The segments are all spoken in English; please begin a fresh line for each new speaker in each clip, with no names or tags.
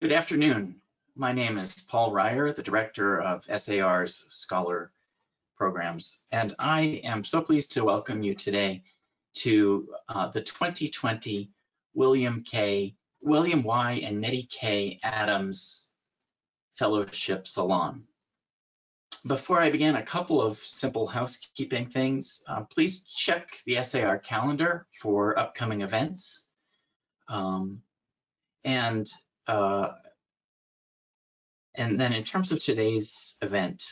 Good afternoon. My name is Paul Ryer, the Director of SAR's Scholar Programs, and I am so pleased to welcome you today to uh, the 2020 William K. William Y. and Nettie K. Adams Fellowship Salon. Before I begin, a couple of simple housekeeping things. Uh, please check the SAR calendar for upcoming events. Um, and uh, and then in terms of today's event,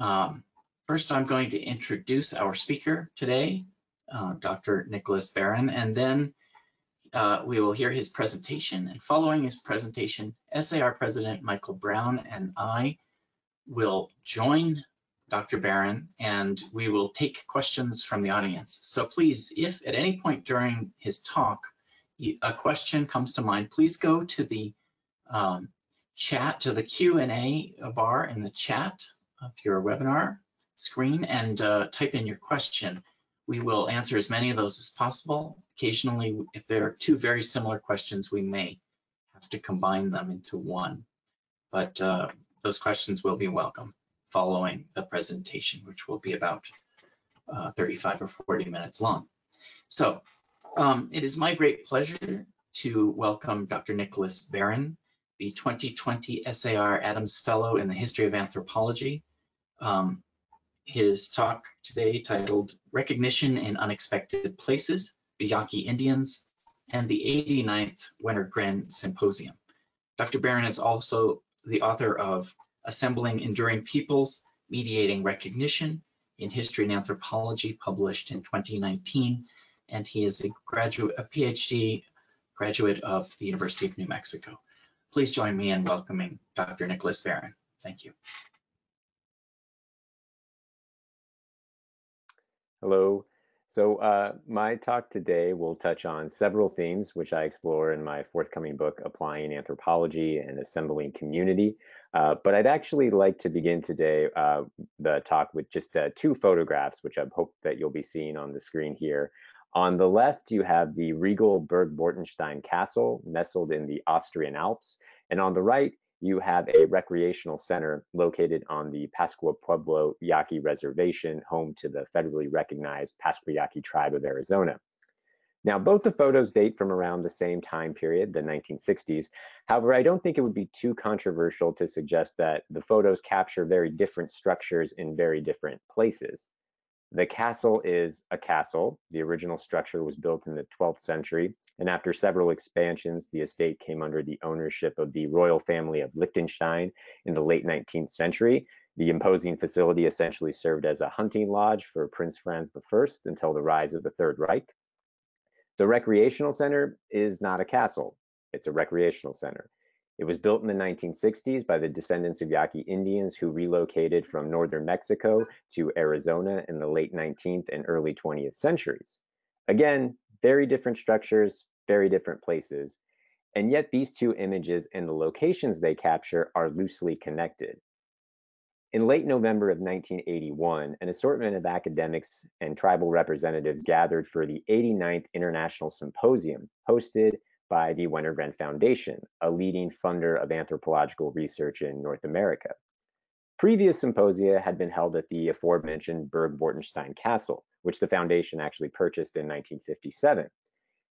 um, first I'm going to introduce our speaker today, uh, Dr. Nicholas Barron, and then uh, we will hear his presentation. And following his presentation, SAR President Michael Brown and I will join Dr. Barron and we will take questions from the audience. So please, if at any point during his talk a question comes to mind, please go to the um, chat, to the Q&A bar in the chat of your webinar screen and uh, type in your question. We will answer as many of those as possible. Occasionally, if there are two very similar questions, we may have to combine them into one. But uh, those questions will be welcome following the presentation, which will be about uh, 35 or 40 minutes long. So um, it is my great pleasure to welcome Dr. Nicholas Barron, the 2020 SAR Adams Fellow in the History of Anthropology. Um, his talk today titled Recognition in Unexpected Places, the Yaqui Indians, and the 89th Wenner-Gren Symposium. Dr. Barron is also the author of Assembling Enduring Peoples, Mediating Recognition in History and Anthropology, published in 2019, and he is a graduate, a PhD graduate of the University of New Mexico. Please join me in welcoming Dr. Nicholas Barron. Thank you.
Hello. So uh, my talk today will touch on several themes which I explore in my forthcoming book, Applying Anthropology and Assembling Community. Uh, but I'd actually like to begin today uh, the talk with just uh, two photographs, which I hope that you'll be seeing on the screen here. On the left, you have the regal Burg Wartenstein Castle nestled in the Austrian Alps. And on the right, you have a recreational center located on the Pascua Pueblo Yaqui Reservation, home to the federally recognized Pascua Yaqui tribe of Arizona. Now, both the photos date from around the same time period, the 1960s. However, I don't think it would be too controversial to suggest that the photos capture very different structures in very different places. The castle is a castle. The original structure was built in the 12th century, and after several expansions, the estate came under the ownership of the royal family of Liechtenstein in the late 19th century. The imposing facility essentially served as a hunting lodge for Prince Franz I until the rise of the Third Reich. The recreational center is not a castle, it's a recreational center. It was built in the 1960s by the descendants of Yaqui Indians who relocated from northern Mexico to Arizona in the late 19th and early 20th centuries. Again, very different structures, very different places. And yet these two images and the locations they capture are loosely connected. In late November of 1981, an assortment of academics and tribal representatives gathered for the 89th International Symposium hosted by the Wenner-Gren Foundation, a leading funder of anthropological research in North America. Previous symposia had been held at the aforementioned Burg Wartenstein Castle, which the foundation actually purchased in 1957.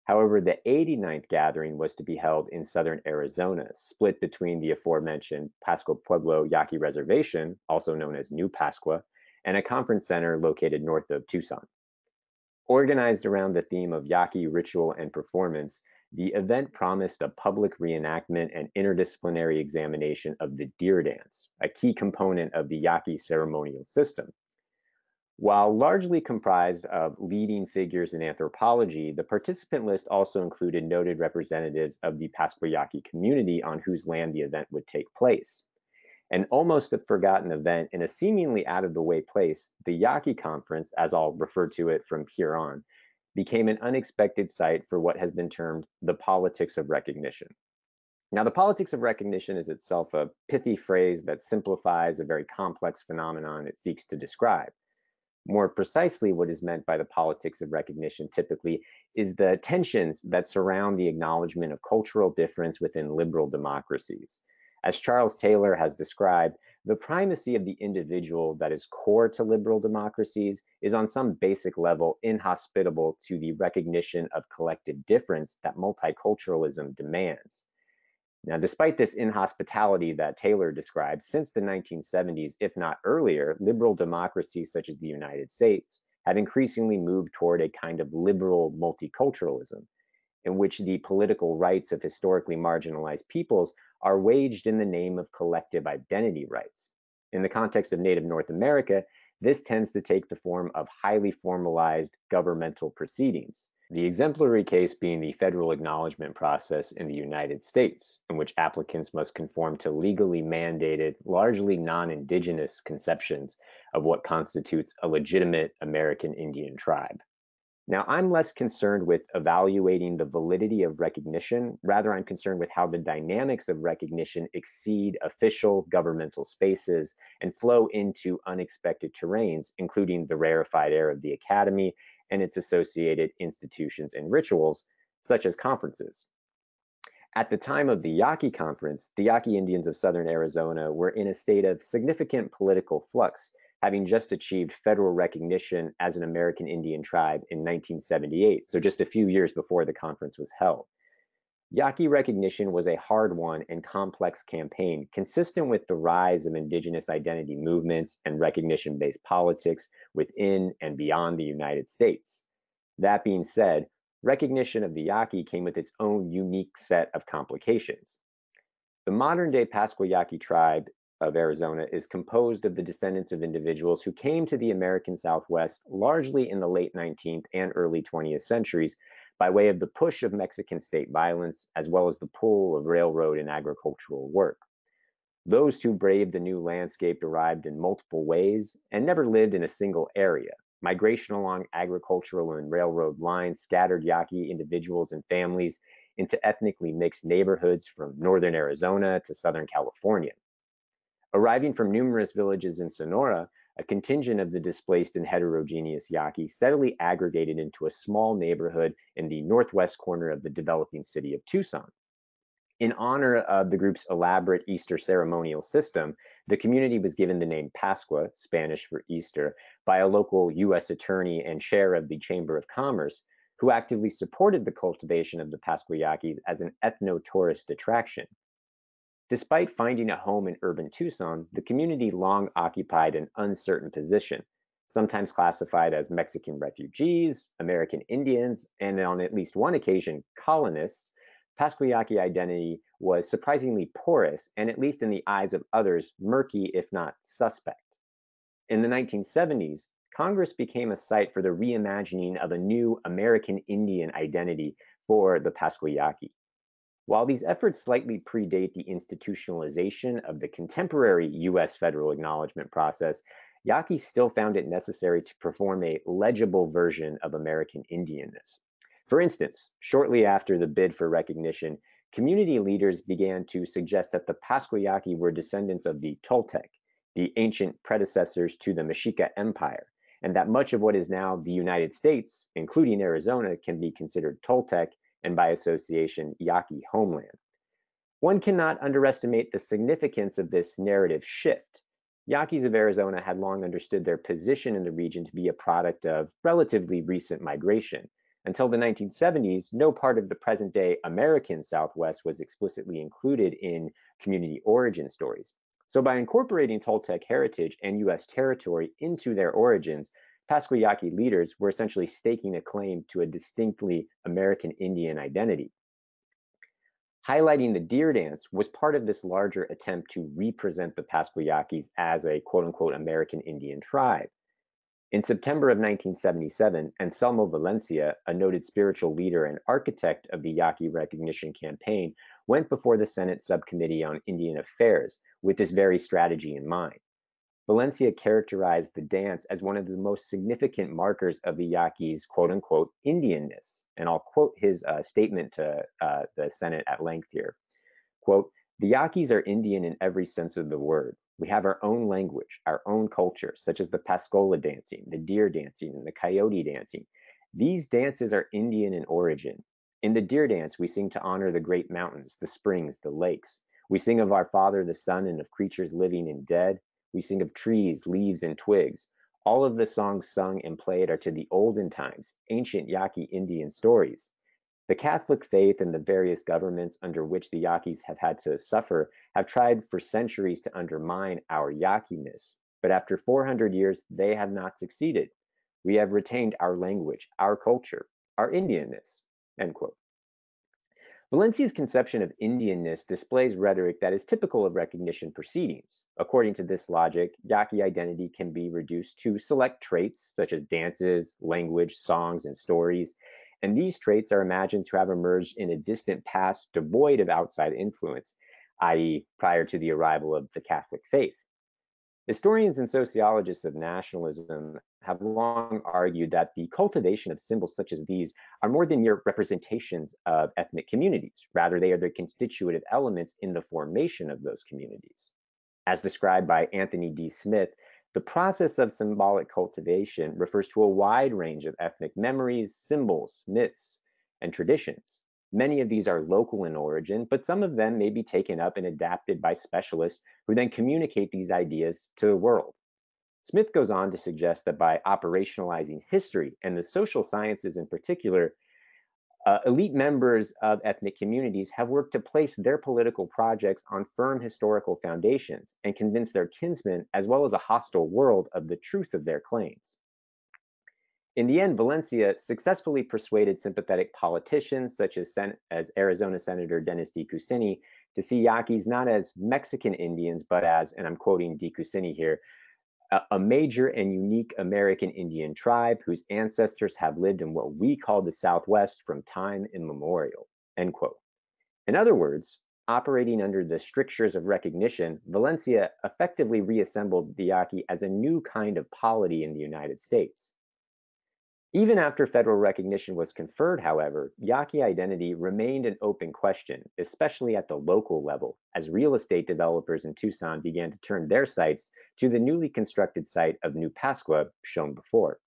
However, the 89th gathering was to be held in southern Arizona, split between the aforementioned Pascua Pueblo Yaqui Reservation, also known as New Pascua, and a conference center located north of Tucson. Organized around the theme of Yaqui ritual and performance, the event promised a public reenactment and interdisciplinary examination of the deer dance, a key component of the Yaqui ceremonial system. While largely comprised of leading figures in anthropology, the participant list also included noted representatives of the Pascua Yaqui community on whose land the event would take place. An almost forgotten event in a seemingly out of the way place, the Yaqui Conference, as I'll refer to it from here on, became an unexpected site for what has been termed the politics of recognition. Now, the politics of recognition is itself a pithy phrase that simplifies a very complex phenomenon it seeks to describe. More precisely, what is meant by the politics of recognition typically is the tensions that surround the acknowledgement of cultural difference within liberal democracies. As Charles Taylor has described, the primacy of the individual that is core to liberal democracies is on some basic level inhospitable to the recognition of collective difference that multiculturalism demands. Now, despite this inhospitality that Taylor describes, since the 1970s, if not earlier, liberal democracies such as the United States have increasingly moved toward a kind of liberal multiculturalism, in which the political rights of historically marginalized peoples are waged in the name of collective identity rights. In the context of Native North America, this tends to take the form of highly formalized governmental proceedings. The exemplary case being the federal acknowledgement process in the United States, in which applicants must conform to legally mandated, largely non indigenous conceptions of what constitutes a legitimate American Indian tribe. Now, I'm less concerned with evaluating the validity of recognition. Rather, I'm concerned with how the dynamics of recognition exceed official governmental spaces and flow into unexpected terrains, including the rarefied air of the academy and its associated institutions and rituals, such as conferences. At the time of the Yaqui Conference, the Yaqui Indians of southern Arizona were in a state of significant political flux having just achieved federal recognition as an American Indian tribe in 1978, so just a few years before the conference was held. Yaqui recognition was a hard won and complex campaign consistent with the rise of indigenous identity movements and recognition based politics within and beyond the United States. That being said, recognition of the Yaqui came with its own unique set of complications. The modern day Pascua Yaqui tribe of Arizona is composed of the descendants of individuals who came to the American Southwest largely in the late 19th and early 20th centuries by way of the push of Mexican state violence, as well as the pull of railroad and agricultural work. Those who braved the new landscape arrived in multiple ways and never lived in a single area. Migration along agricultural and railroad lines scattered Yaqui individuals and families into ethnically mixed neighborhoods from northern Arizona to southern California. Arriving from numerous villages in Sonora, a contingent of the displaced and heterogeneous Yaqui steadily aggregated into a small neighborhood in the northwest corner of the developing city of Tucson. In honor of the group's elaborate Easter ceremonial system, the community was given the name Pascua, Spanish for Easter, by a local U.S. attorney and chair of the Chamber of Commerce, who actively supported the cultivation of the Pascua Yaquis as an ethno tourist attraction. Despite finding a home in urban Tucson, the community long occupied an uncertain position, sometimes classified as Mexican refugees, American Indians, and on at least one occasion, colonists. Pascua identity was surprisingly porous and, at least in the eyes of others, murky, if not suspect. In the 1970s, Congress became a site for the reimagining of a new American Indian identity for the Pascua Yaqui. While these efforts slightly predate the institutionalization of the contemporary US federal acknowledgement process, Yaqui still found it necessary to perform a legible version of American Indianness. For instance, shortly after the bid for recognition, community leaders began to suggest that the Pascua Yaqui were descendants of the Toltec, the ancient predecessors to the Mexica Empire, and that much of what is now the United States, including Arizona, can be considered Toltec and by association, Yaqui homeland. One cannot underestimate the significance of this narrative shift. Yaquis of Arizona had long understood their position in the region to be a product of relatively recent migration. Until the 1970s, no part of the present day American Southwest was explicitly included in community origin stories. So, by incorporating Toltec heritage and US territory into their origins, Pascua leaders were essentially staking a claim to a distinctly American Indian identity. Highlighting the deer dance was part of this larger attempt to represent the Pascua Yaquis as a quote unquote American Indian tribe. In September of 1977, Anselmo Valencia, a noted spiritual leader and architect of the Yaqui recognition campaign, went before the Senate Subcommittee on Indian Affairs with this very strategy in mind. Valencia characterized the dance as one of the most significant markers of the Yaquis' quote unquote Indianness. And I'll quote his uh, statement to uh, the Senate at length here. Quote, the Yaquis are Indian in every sense of the word. We have our own language, our own culture, such as the Pascola dancing, the deer dancing, and the coyote dancing. These dances are Indian in origin. In the deer dance, we sing to honor the great mountains, the springs, the lakes. We sing of our Father, the Sun, and of creatures living and dead. We sing of trees, leaves, and twigs. All of the songs sung and played are to the olden times, ancient Yaqui Indian stories. The Catholic faith and the various governments under which the Yaquis have had to suffer have tried for centuries to undermine our Yaquiness, but after 400 years, they have not succeeded. We have retained our language, our culture, our Indianness, end quote. Valencia's conception of Indianness displays rhetoric that is typical of recognition proceedings. According to this logic, Yaqui identity can be reduced to select traits such as dances, language, songs, and stories, and these traits are imagined to have emerged in a distant past devoid of outside influence, i.e., prior to the arrival of the Catholic faith. Historians and sociologists of nationalism have long argued that the cultivation of symbols such as these are more than mere representations of ethnic communities. Rather, they are the constitutive elements in the formation of those communities. As described by Anthony D. Smith, the process of symbolic cultivation refers to a wide range of ethnic memories, symbols, myths, and traditions. Many of these are local in origin, but some of them may be taken up and adapted by specialists who then communicate these ideas to the world. Smith goes on to suggest that by operationalizing history and the social sciences in particular, uh, elite members of ethnic communities have worked to place their political projects on firm historical foundations and convince their kinsmen, as well as a hostile world, of the truth of their claims. In the end, Valencia successfully persuaded sympathetic politicians, such as, Sen as Arizona Senator Dennis DeConcini, to see Yaquis not as Mexican Indians, but as, and I'm quoting DeConcini here, a, major and unique American Indian tribe whose ancestors have lived in what we call the Southwest from time immemorial, end quote. In other words, operating under the strictures of recognition, Valencia effectively reassembled the Yaqui as a new kind of polity in the United States. Even after federal recognition was conferred, however, Yaqui identity remained an open question, especially at the local level, as real estate developers in Tucson began to turn their sights to the newly constructed site of New Pascua, shown before.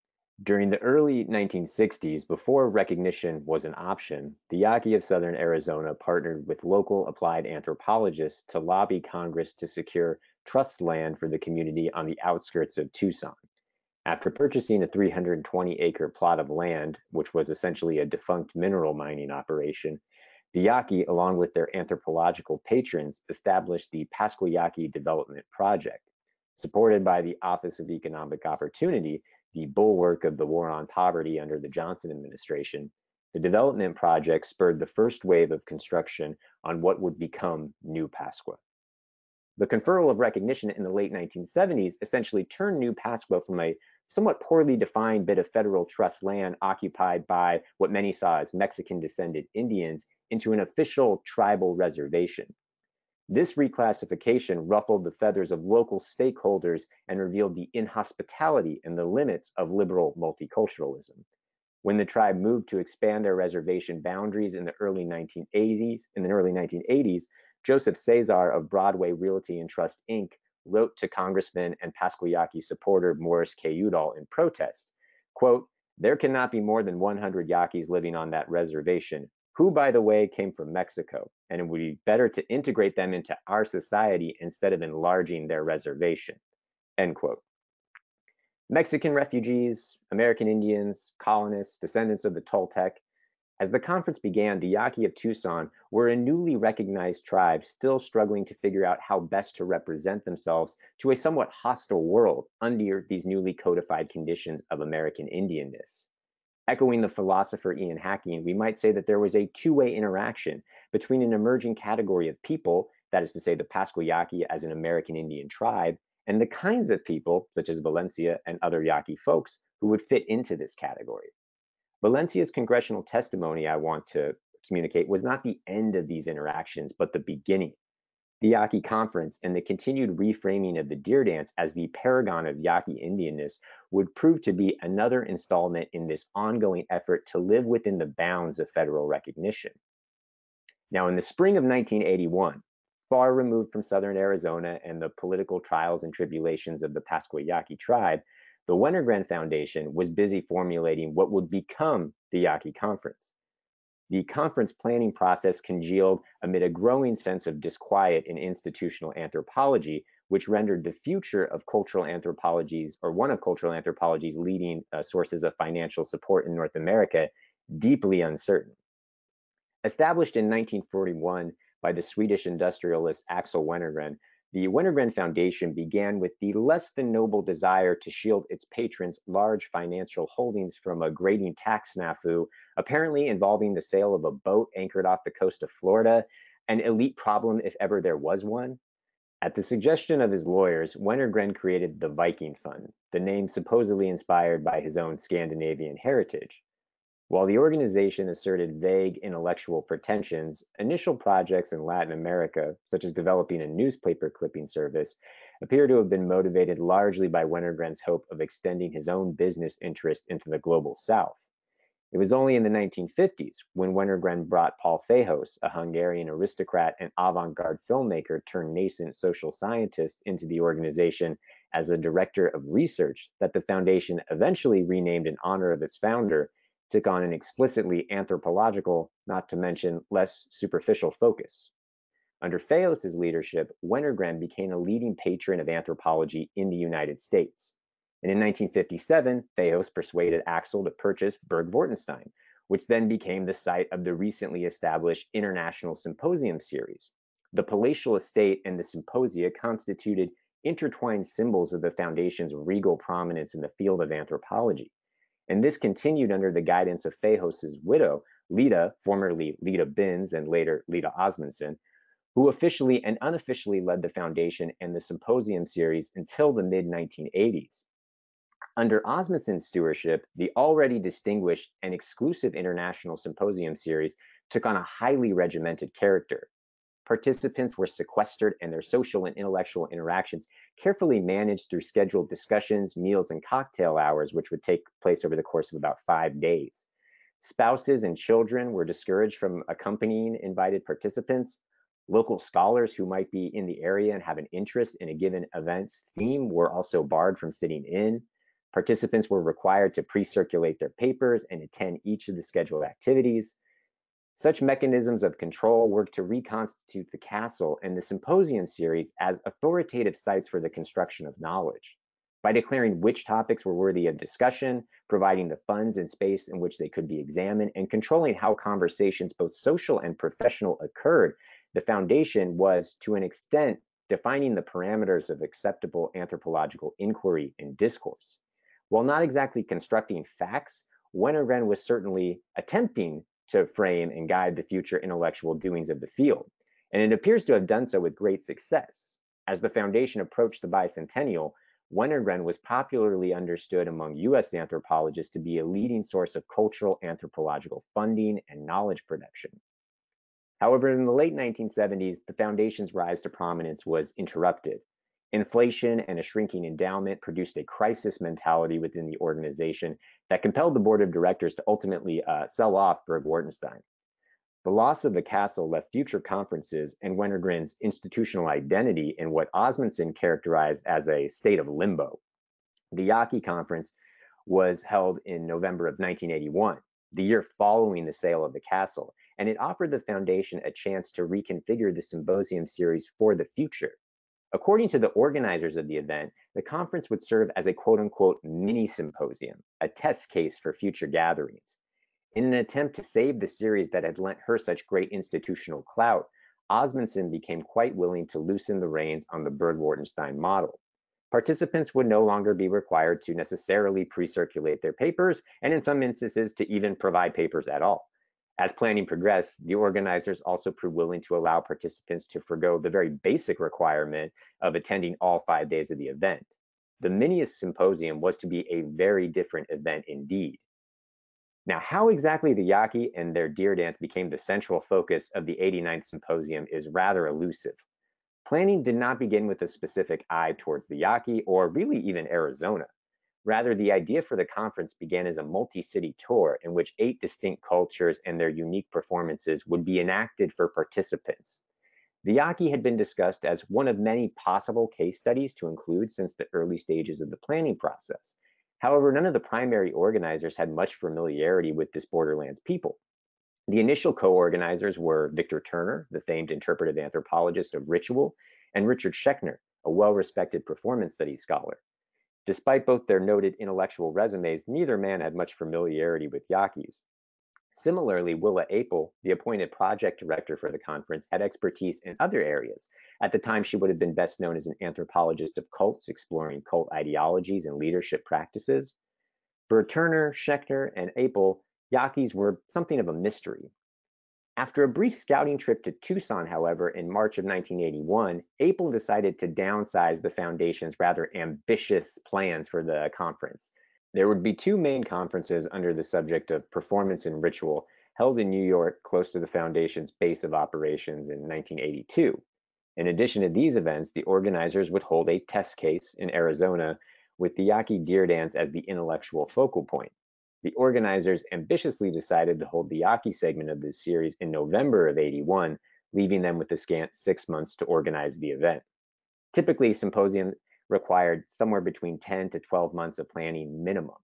During the early 1960s, before recognition was an option, the Yaqui of Southern Arizona partnered with local applied anthropologists to lobby Congress to secure trust land for the community on the outskirts of Tucson. After purchasing a 320 acre plot of land, which was essentially a defunct mineral mining operation, the Yaqui, along with their anthropological patrons, established the Pascua Yaqui Development Project. Supported by the Office of Economic Opportunity, the bulwark of the war on poverty under the Johnson administration, the development project spurred the first wave of construction on what would become New Pascua. The conferral of recognition in the late 1970s essentially turned New Pascua from a somewhat poorly defined bit of federal trust land occupied by what many saw as Mexican descended Indians into an official tribal reservation. This reclassification ruffled the feathers of local stakeholders and revealed the inhospitality and the limits of liberal multiculturalism. When the tribe moved to expand their reservation boundaries in the early 1980s, in the early 1980s, Joseph Cesar of Broadway Realty and Trust Inc wrote to Congressman and Pascua Yaqui supporter Morris K. Udall in protest, quote, there cannot be more than 100 Yaquis living on that reservation, who, by the way, came from Mexico, and it would be better to integrate them into our society instead of enlarging their reservation, end quote. Mexican refugees, American Indians, colonists, descendants of the Toltec, as the conference began, the Yaqui of Tucson were a newly recognized tribe still struggling to figure out how best to represent themselves to a somewhat hostile world under these newly codified conditions of American Indianness. Echoing the philosopher Ian Hacking, we might say that there was a two-way interaction between an emerging category of people, that is to say the Pascua Yaqui as an American Indian tribe, and the kinds of people, such as Valencia and other Yaqui folks, who would fit into this category. Valencia's congressional testimony, I want to communicate, was not the end of these interactions, but the beginning. The Yaqui Conference and the continued reframing of the deer dance as the paragon of Yaqui Indianness would prove to be another installment in this ongoing effort to live within the bounds of federal recognition. Now, in the spring of 1981, far removed from southern Arizona and the political trials and tribulations of the Pascua Yaqui tribe, the Wenner-Gren Foundation was busy formulating what would become the Yaqui Conference. The conference planning process congealed amid a growing sense of disquiet in institutional anthropology, which rendered the future of cultural anthropologies, or one of cultural anthropology's leading uh, sources of financial support in North America, deeply uncertain. Established in 1941 by the Swedish industrialist Axel Wenner-Gren, the Wenner-Gren Foundation began with the less than noble desire to shield its patrons' large financial holdings from a grating tax snafu, apparently involving the sale of a boat anchored off the coast of Florida, an elite problem if ever there was one. At the suggestion of his lawyers, Wenner-Gren created the Viking Fund, the name supposedly inspired by his own Scandinavian heritage. While the organization asserted vague intellectual pretensions, initial projects in Latin America, such as developing a newspaper clipping service, appear to have been motivated largely by Wenner-Gren's hope of extending his own business interest into the global south. It was only in the 1950s when Wenner-Gren brought Paul Fejos, a Hungarian aristocrat and avant-garde filmmaker turned nascent social scientist, into the organization as a director of research that the foundation eventually renamed in honor of its founder took on an explicitly anthropological, not to mention less superficial focus. Under Fejos's leadership, Wenner-Gren became a leading patron of anthropology in the United States. And in 1957, Fejos persuaded Axel to purchase Burg Wartenstein, which then became the site of the recently established International Symposium Series. The palatial estate and the symposia constituted intertwined symbols of the Foundation's regal prominence in the field of anthropology. And this continued under the guidance of Fejos's widow, Lita, formerly Lita Binns and later Lita Osmundsen, who officially and unofficially led the foundation and the symposium series until the mid 1980s. Under Osmundsen's stewardship, the already distinguished and exclusive international symposium series took on a highly regimented character. Participants were sequestered and their social and intellectual interactions carefully managed through scheduled discussions, meals, and cocktail hours, which would take place over the course of about five days. Spouses and children were discouraged from accompanying invited participants. Local scholars who might be in the area and have an interest in a given event's theme were also barred from sitting in. Participants were required to pre-circulate their papers and attend each of the scheduled activities. Such mechanisms of control work to reconstitute the castle and the symposium series as authoritative sites for the construction of knowledge. By declaring which topics were worthy of discussion, providing the funds and space in which they could be examined, and controlling how conversations, both social and professional, occurred, the foundation was, to an extent, defining the parameters of acceptable anthropological inquiry and discourse. While not exactly constructing facts, Wenner-Gren was certainly attempting to frame and guide the future intellectual doings of the field. And it appears to have done so with great success. As the foundation approached the bicentennial, Wenner-Gren was popularly understood among US anthropologists to be a leading source of cultural anthropological funding and knowledge production. However, in the late 1970s, the foundation's rise to prominence was interrupted. Inflation and a shrinking endowment produced a crisis mentality within the organization that compelled the board of directors to ultimately uh, sell off Burg Wartenstein. The loss of the castle left future conferences and Wenner-Gren's institutional identity in what Osmundsen characterized as a state of limbo. The Yaqui Conference was held in November of 1981, the year following the sale of the castle, and it offered the foundation a chance to reconfigure the symposium series for the future. According to the organizers of the event, the conference would serve as a quote unquote mini symposium, a test case for future gatherings. In an attempt to save the series that had lent her such great institutional clout, Osmundsen became quite willing to loosen the reins on the Burg Wartenstein model. Participants would no longer be required to necessarily pre circulate their papers, and in some instances, to even provide papers at all. As planning progressed, the organizers also proved willing to allow participants to forego the very basic requirement of attending all five days of the event. The Minius Symposium was to be a very different event indeed. Now, how exactly the Yaqui and their deer dance became the central focus of the 89th Symposium is rather elusive. Planning did not begin with a specific eye towards the Yaqui or really even Arizona. Rather, the idea for the conference began as a multi city tour in which eight distinct cultures and their unique performances would be enacted for participants. The Yaqui had been discussed as one of many possible case studies to include since the early stages of the planning process. However, none of the primary organizers had much familiarity with this borderlands people. The initial co-organizers were Victor Turner, the famed interpretive anthropologist of ritual, and Richard Schechner, a well-respected performance studies scholar. Despite both their noted intellectual resumes, neither man had much familiarity with Yaquis. Similarly, Willa Appel, the appointed project director for the conference, had expertise in other areas. At the time, she would have been best known as an anthropologist of cults, exploring cult ideologies and leadership practices. For Turner, Schechner, and Appel, Yaquis were something of a mystery. After a brief scouting trip to Tucson, however, in March of 1981, Appel decided to downsize the foundation's rather ambitious plans for the conference. There would be two main conferences under the subject of performance and ritual held in New York close to the foundation's base of operations in 1982. In addition to these events, the organizers would hold a test case in Arizona with the Yaqui deer dance as the intellectual focal point the organizers ambitiously decided to hold the Yaqui segment of this series in November of 81, leaving them with a scant six months to organize the event. Typically, symposium required somewhere between 10 to 12 months of planning minimum.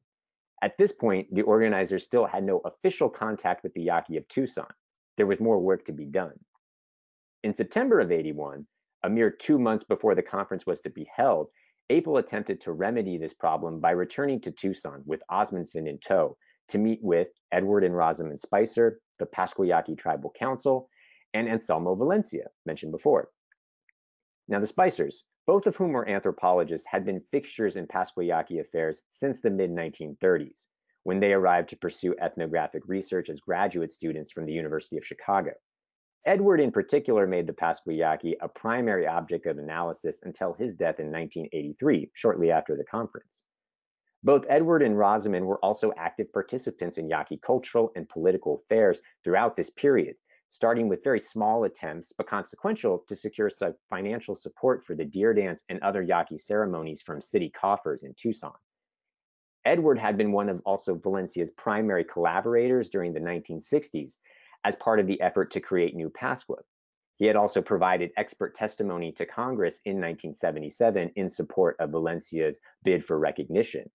At this point, the organizers still had no official contact with the Yaqui of Tucson. There was more work to be done. In September of 81, a mere two months before the conference was to be held, Appel attempted to remedy this problem by returning to Tucson with Osmundsen in tow to meet with Edward and Rosamond Spicer, the Pascua Yaqui Tribal Council, and Anselmo Valencia, mentioned before. Now, the Spicers, both of whom were anthropologists, had been fixtures in Pascua Yaqui affairs since the mid 1930s, when they arrived to pursue ethnographic research as graduate students from the University of Chicago. Edward, in particular, made the Pascua Yaqui a primary object of analysis until his death in 1983, shortly after the conference. Both Edward and Rosamond were also active participants in Yaqui cultural and political affairs throughout this period, starting with very small attempts, but consequential, to secure financial support for the deer dance and other Yaqui ceremonies from city coffers in Tucson. Edward had been one of also Valencia's primary collaborators during the 1960s as part of the effort to create New Pascua. He had also provided expert testimony to Congress in 1977 in support of Valencia's bid for recognition.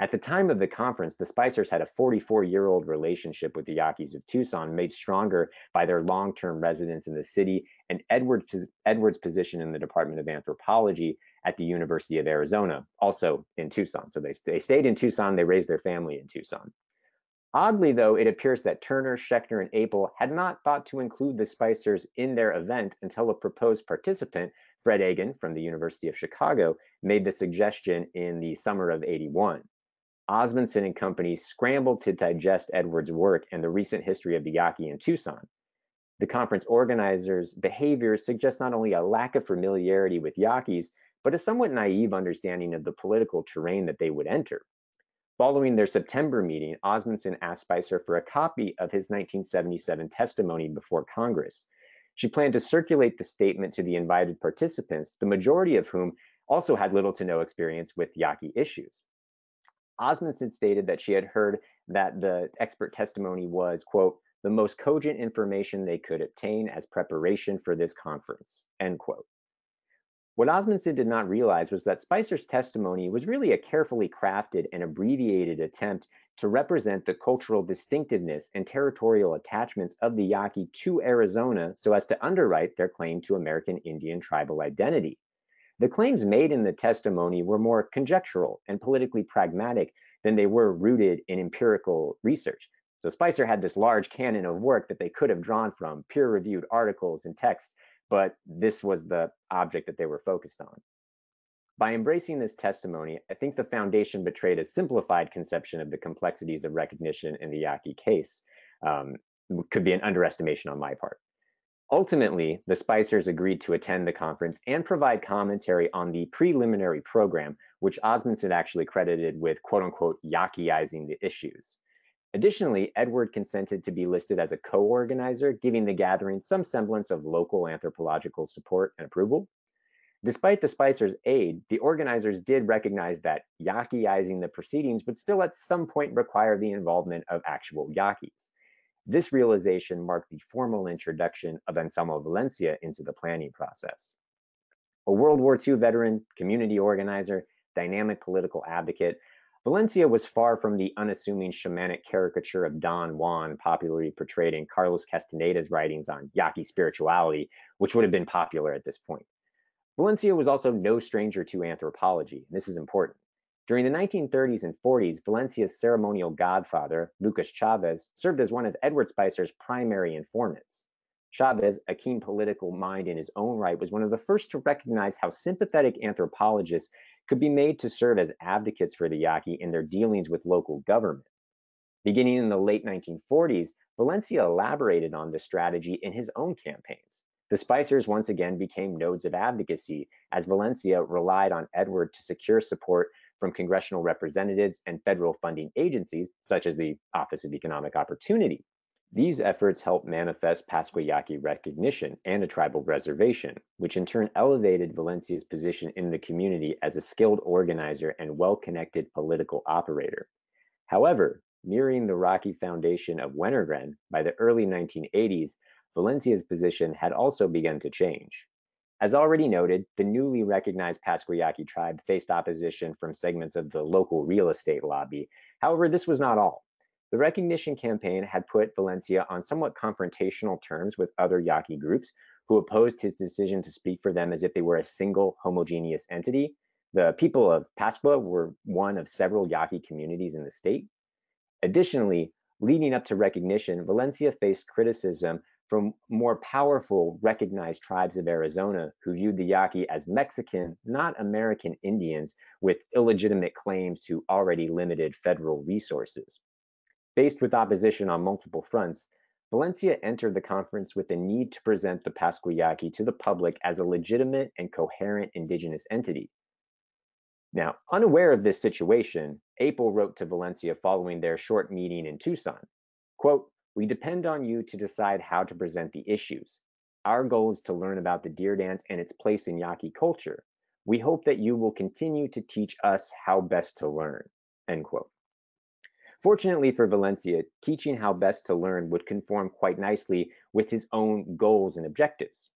At the time of the conference, the Spicers had a 44 year old relationship with the Yaquis of Tucson, made stronger by their long term residence in the city and Edward, Edward's position in the Department of Anthropology at the University of Arizona, also in Tucson. So they, they stayed in Tucson, they raised their family in Tucson. Oddly, though, it appears that Turner, Schechner, and Appel had not thought to include the Spicers in their event until a proposed participant, Fred Eggan from the University of Chicago, made the suggestion in the summer of 81. Osmundsen and company scrambled to digest Edwards' work and the recent history of the Yaqui in Tucson. The conference organizers' behavior suggests not only a lack of familiarity with Yaquis, but a somewhat naive understanding of the political terrain that they would enter. Following their September meeting, Osmundsen asked Spicer for a copy of his 1977 testimony before Congress. She planned to circulate the statement to the invited participants, the majority of whom also had little to no experience with Yaqui issues. Osmundsen stated that she had heard that the expert testimony was, quote, the most cogent information they could obtain as preparation for this conference, end quote. What Osmundsen did not realize was that Spicer's testimony was really a carefully crafted and abbreviated attempt to represent the cultural distinctiveness and territorial attachments of the Yaqui to Arizona so as to underwrite their claim to American Indian tribal identity. The claims made in the testimony were more conjectural and politically pragmatic than they were rooted in empirical research. So Spicer had this large canon of work that they could have drawn from, peer reviewed articles and texts but this was the object that they were focused on. By embracing this testimony, I think the foundation betrayed a simplified conception of the complexities of recognition in the Yaqui case. Um, could be an underestimation on my part. Ultimately, the Spicers agreed to attend the conference and provide commentary on the preliminary program, which Osmundsen actually credited with quote unquote Yaquiizing the issues. Additionally, Edward consented to be listed as a co-organizer, giving the gathering some semblance of local anthropological support and approval. Despite the Spicers' aid, the organizers did recognize that Yaquiizing the proceedings would still at some point require the involvement of actual Yaquis. This realization marked the formal introduction of Anselmo Valencia into the planning process. A World War II veteran, community organizer, dynamic political advocate, Valencia was far from the unassuming shamanic caricature of Don Juan popularly portrayed in Carlos Castaneda's writings on Yaqui spirituality, which would have been popular at this point. Valencia was also no stranger to anthropology. And this is important. During the 1930s and 40s, Valencia's ceremonial godfather, Lucas Chavez, served as one of Edward Spicer's primary informants. Chavez, a keen political mind in his own right, was one of the first to recognize how sympathetic anthropologists could be made to serve as advocates for the Yaqui in their dealings with local government. Beginning in the late 1940s, Valencia elaborated on this strategy in his own campaigns. The Spicers once again became nodes of advocacy as Valencia relied on Edward to secure support from congressional representatives and federal funding agencies, such as the Office of Economic Opportunity. These efforts helped manifest Pascua Yaqui recognition and a tribal reservation, which in turn elevated Valencia's position in the community as a skilled organizer and well-connected political operator. However, mirroring the rocky foundation of Wenner-Gren, by the early 1980s, Valencia's position had also begun to change. As already noted, the newly recognized Pascua Yaqui tribe faced opposition from segments of the local real estate lobby. However, this was not all. The recognition campaign had put Valencia on somewhat confrontational terms with other Yaqui groups who opposed his decision to speak for them as if they were a single homogeneous entity. The people of Pascua were one of several Yaqui communities in the state. Additionally, leading up to recognition, Valencia faced criticism from more powerful recognized tribes of Arizona who viewed the Yaqui as Mexican, not American Indians with illegitimate claims to already limited federal resources. Faced with opposition on multiple fronts, Valencia entered the conference with the need to present the Pascua to the public as a legitimate and coherent indigenous entity. Now, unaware of this situation, Appel wrote to Valencia following their short meeting in Tucson, quote, we depend on you to decide how to present the issues. Our goal is to learn about the deer dance and its place in Yaqui culture. We hope that you will continue to teach us how best to learn. End quote. Fortunately for Valencia, teaching how best to learn would conform quite nicely with his own goals and objectives.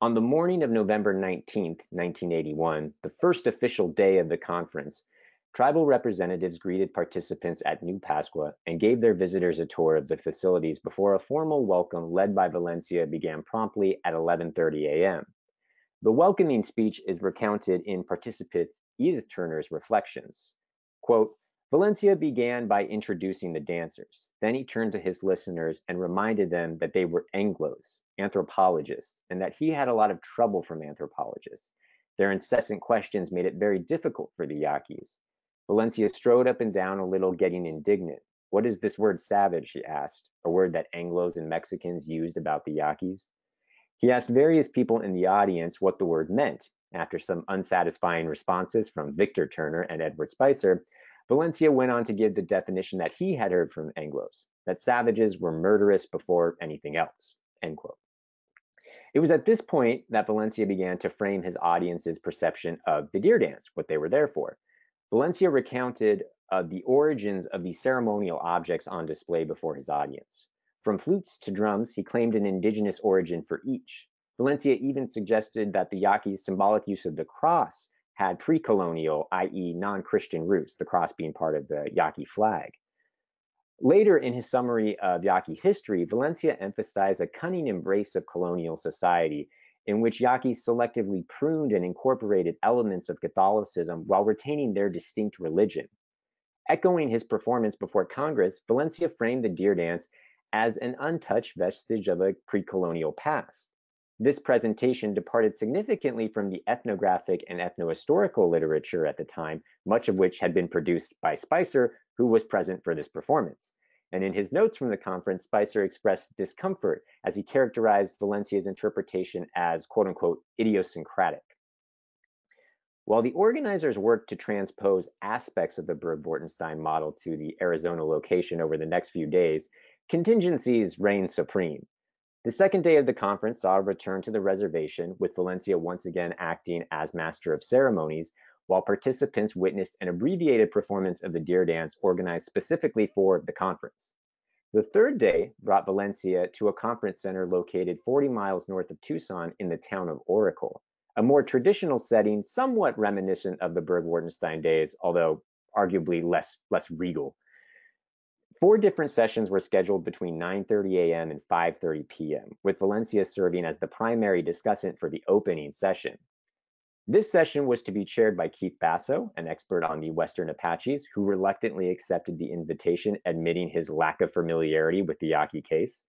On the morning of November 19, 1981, the first official day of the conference, Tribal representatives greeted participants at New Pascua and gave their visitors a tour of the facilities before a formal welcome led by Valencia began promptly at 11:30 a.m. The welcoming speech is recounted in participant Edith Turner's reflections. Quote, Valencia began by introducing the dancers. Then he turned to his listeners and reminded them that they were Anglos, anthropologists, and that he had a lot of trouble from anthropologists. Their incessant questions made it very difficult for the Yaquis. Valencia strode up and down a little, getting indignant. What is this word savage? he asked, a word that Anglos and Mexicans used about the Yaquis. He asked various people in the audience what the word meant. After some unsatisfying responses from Victor Turner and Edward Spicer, Valencia went on to give the definition that he had heard from Anglos, that savages were murderous before anything else, end quote. It was at this point that Valencia began to frame his audience's perception of the deer dance, what they were there for. Valencia recounted uh, the origins of the ceremonial objects on display before his audience. From flutes to drums, he claimed an indigenous origin for each. Valencia even suggested that the Yaqui's symbolic use of the cross had pre-colonial, i.e. non-Christian roots, the cross being part of the Yaqui flag. Later in his summary of Yaqui history, Valencia emphasized a cunning embrace of colonial society in which Yaquis selectively pruned and incorporated elements of Catholicism while retaining their distinct religion. Echoing his performance before Congress, Valencia framed the deer dance as an untouched vestige of a pre-colonial past. This presentation departed significantly from the ethnographic and ethnohistorical literature at the time, much of which had been produced by Spicer, who was present for this performance. And in his notes from the conference, Spicer expressed discomfort as he characterized Valencia's interpretation as quote unquote idiosyncratic. While the organizers worked to transpose aspects of the Burg-Wartenstein model to the Arizona location over the next few days, contingencies reigned supreme. The second day of the conference saw a return to the reservation, with Valencia once again acting as master of ceremonies, while participants witnessed an abbreviated performance of the deer dance organized specifically for the conference. The third day brought Valencia to a conference center located 40 miles north of Tucson in the town of Oracle, a more traditional setting somewhat reminiscent of the Burg-Wartenstein days, although arguably less, less regal. Four different sessions were scheduled between 9.30 a.m. and 5.30 p.m., with Valencia serving as the primary discussant for the opening session. This session was to be chaired by Keith Basso, an expert on the Western Apaches, who reluctantly accepted the invitation, admitting his lack of familiarity with the Yaqui case.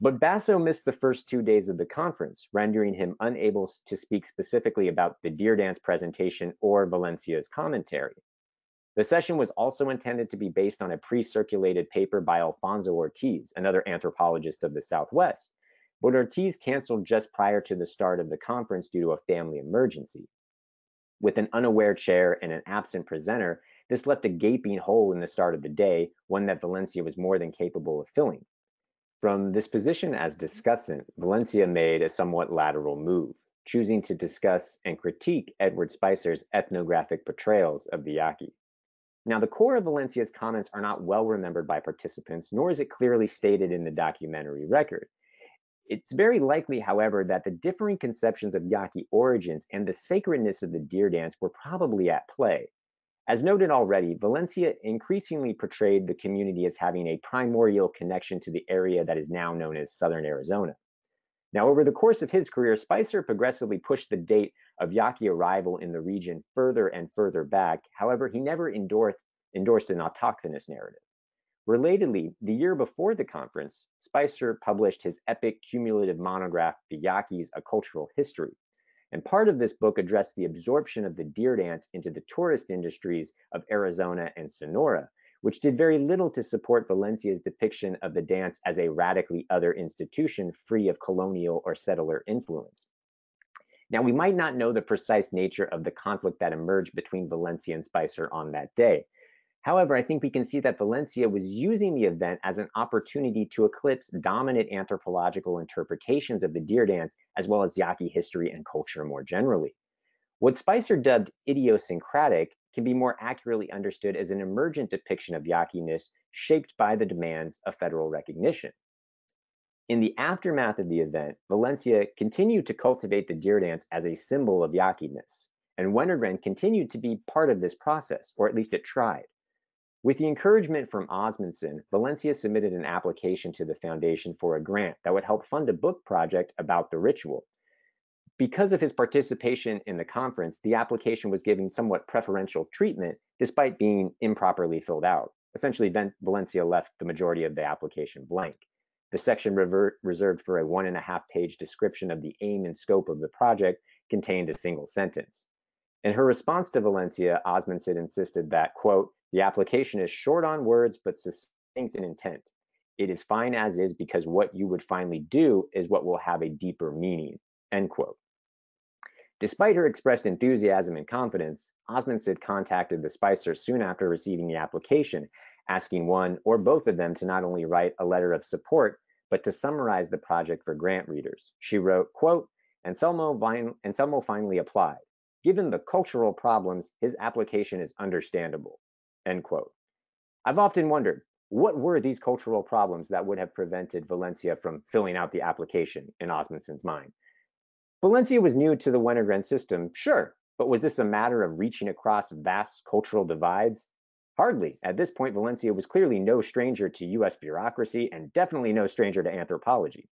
But Basso missed the first two days of the conference, rendering him unable to speak specifically about the deer dance presentation or Valencia's commentary. The session was also intended to be based on a pre-circulated paper by Alfonso Ortiz, another anthropologist of the Southwest, but Ortiz canceled just prior to the start of the conference due to a family emergency. With an unaware chair and an absent presenter, this left a gaping hole in the start of the day, one that Valencia was more than capable of filling. From this position as discussant, Valencia made a somewhat lateral move, choosing to discuss and critique Edward Spicer's ethnographic portrayals of the Yaqui. Now, the core of Valencia's comments are not well remembered by participants, nor is it clearly stated in the documentary record. It's very likely, however, that the differing conceptions of Yaqui origins and the sacredness of the deer dance were probably at play. As noted already, Valencia increasingly portrayed the community as having a primordial connection to the area that is now known as Southern Arizona. Now, over the course of his career, Spicer progressively pushed the date of Yaqui arrival in the region further and further back. However, he never endorsed, endorsed an autochthonous narrative. Relatedly, the year before the conference, Spicer published his epic cumulative monograph, The Yaquis, A Cultural History. And part of this book addressed the absorption of the deer dance into the tourist industries of Arizona and Sonora, which did very little to support Valencia's depiction of the dance as a radically other institution free of colonial or settler influence. Now, we might not know the precise nature of the conflict that emerged between Valencia and Spicer on that day, However, I think we can see that Valencia was using the event as an opportunity to eclipse dominant anthropological interpretations of the deer dance, as well as Yaqui history and culture more generally. What Spicer dubbed idiosyncratic can be more accurately understood as an emergent depiction of Yaquiness shaped by the demands of federal recognition. In the aftermath of the event, Valencia continued to cultivate the deer dance as a symbol of Yaquiness, and Wenner-Gren continued to be part of this process, or at least it tried. With the encouragement from Osmundsen, Valencia submitted an application to the foundation for a grant that would help fund a book project about the ritual. Because of his participation in the conference, the application was given somewhat preferential treatment despite being improperly filled out. Essentially, Valencia left the majority of the application blank. The section reserved for a one and a half page description of the aim and scope of the project contained a single sentence. In her response to Valencia, Osmundsen insisted that, quote, the application is short on words, but succinct in intent. It is fine as is because what you would finally do is what will have a deeper meaning, end quote. Despite her expressed enthusiasm and confidence, Osmundsen contacted the Spicers soon after receiving the application, asking one or both of them to not only write a letter of support, but to summarize the project for grant readers. She wrote, quote, Anselmo, Anselmo finally applied. Given the cultural problems, his application is understandable. End quote. I've often wondered, what were these cultural problems that would have prevented Valencia from filling out the application in Osmundsen's mind? Valencia was new to the Wenner-Gren system, sure, but was this a matter of reaching across vast cultural divides? Hardly. At this point, Valencia was clearly no stranger to US bureaucracy and definitely no stranger to anthropology.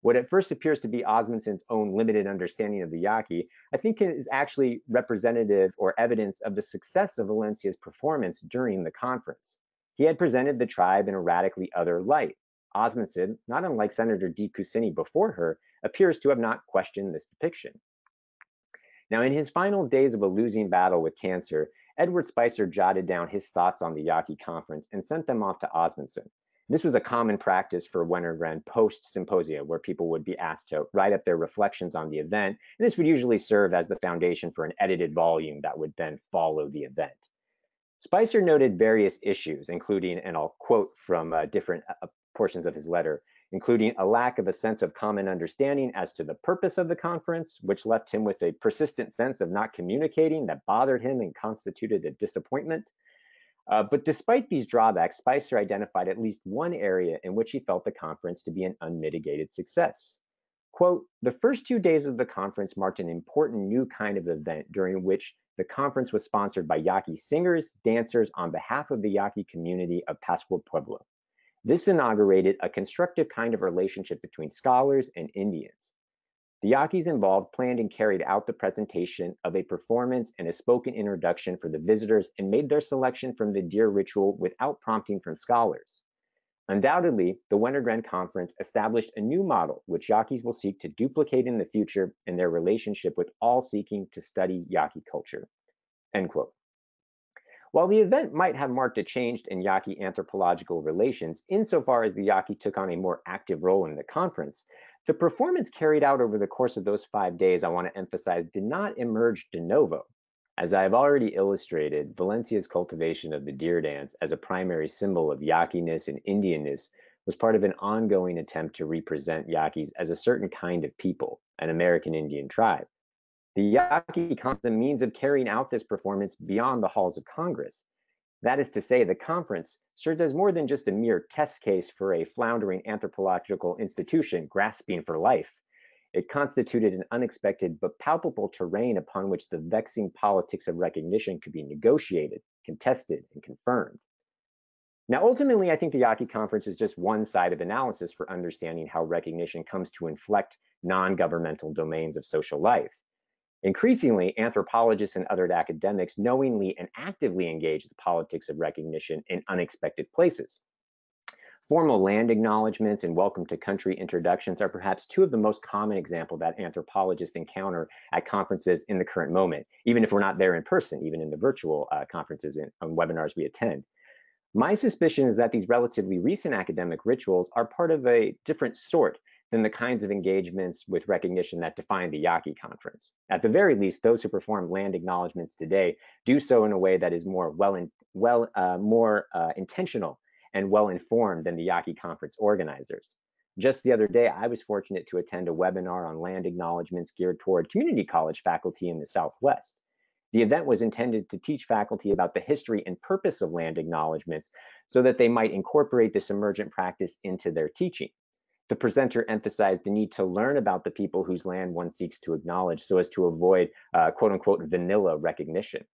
What at first appears to be Osmundsen's own limited understanding of the Yaqui, I think is actually representative or evidence of the success of Valencia's performance during the conference. He had presented the tribe in a radically other light. Osmundsen, not unlike Senator DeConcini before her, appears to have not questioned this depiction. Now, in his final days of a losing battle with cancer, Edward Spicer jotted down his thoughts on the Yaqui conference and sent them off to Osmundsen. This was a common practice for Wenner-Gren post symposia, where people would be asked to write up their reflections on the event. And this would usually serve as the foundation for an edited volume that would then follow the event. Spicer noted various issues, including, and I'll quote from uh, different uh, portions of his letter, including a lack of a sense of common understanding as to the purpose of the conference, which left him with a persistent sense of not communicating that bothered him and constituted a disappointment Uh, but despite these drawbacks, Spicer identified at least one area in which he felt the conference to be an unmitigated success. Quote, the first two days of the conference marked an important new kind of event during which the conference was sponsored by Yaqui singers, dancers on behalf of the Yaqui community of Pascua Pueblo. This inaugurated a constructive kind of relationship between scholars and Indians. The Yaquis involved planned and carried out the presentation of a performance and a spoken introduction for the visitors and made their selection from the deer ritual without prompting from scholars. Undoubtedly, the Wenner-Gren Conference established a new model which Yaquis will seek to duplicate in the future in their relationship with all seeking to study Yaqui culture. End quote. While the event might have marked a change in Yaqui anthropological relations, insofar as the Yaqui took on a more active role in the conference, the performance carried out over the course of those five days, I want to emphasize, did not emerge de novo. As I have already illustrated, Valencia's cultivation of the deer dance as a primary symbol of Yaquiness and Indianness was part of an ongoing attempt to represent Yaquis as a certain kind of people, an American Indian tribe. The Yaqui comes a means of carrying out this performance beyond the halls of Congress. That is to say, the conference served as more than just a mere test case for a floundering anthropological institution grasping for life. It constituted an unexpected but palpable terrain upon which the vexing politics of recognition could be negotiated, contested, and confirmed. Now, ultimately, I think the Yaqui Conference is just one side of analysis for understanding how recognition comes to inflect non-governmental domains of social life. Increasingly, anthropologists and other academics knowingly and actively engage the politics of recognition in unexpected places. Formal land acknowledgements and welcome to country introductions are perhaps two of the most common examples that anthropologists encounter at conferences in the current moment, even if we're not there in person, even in the virtual uh, conferences and webinars we attend. My suspicion is that these relatively recent academic rituals are part of a different sort than the kinds of engagements with recognition that define the Yaqui conference. At the very least, those who perform land acknowledgements today do so in a way that is more well, in, well uh, more uh, intentional and well informed than the Yaqui conference organizers. Just the other day, I was fortunate to attend a webinar on land acknowledgements geared toward community college faculty in the Southwest. The event was intended to teach faculty about the history and purpose of land acknowledgements so that they might incorporate this emergent practice into their teaching. The presenter emphasized the need to learn about the people whose land one seeks to acknowledge so as to avoid uh, quote unquote vanilla recognition.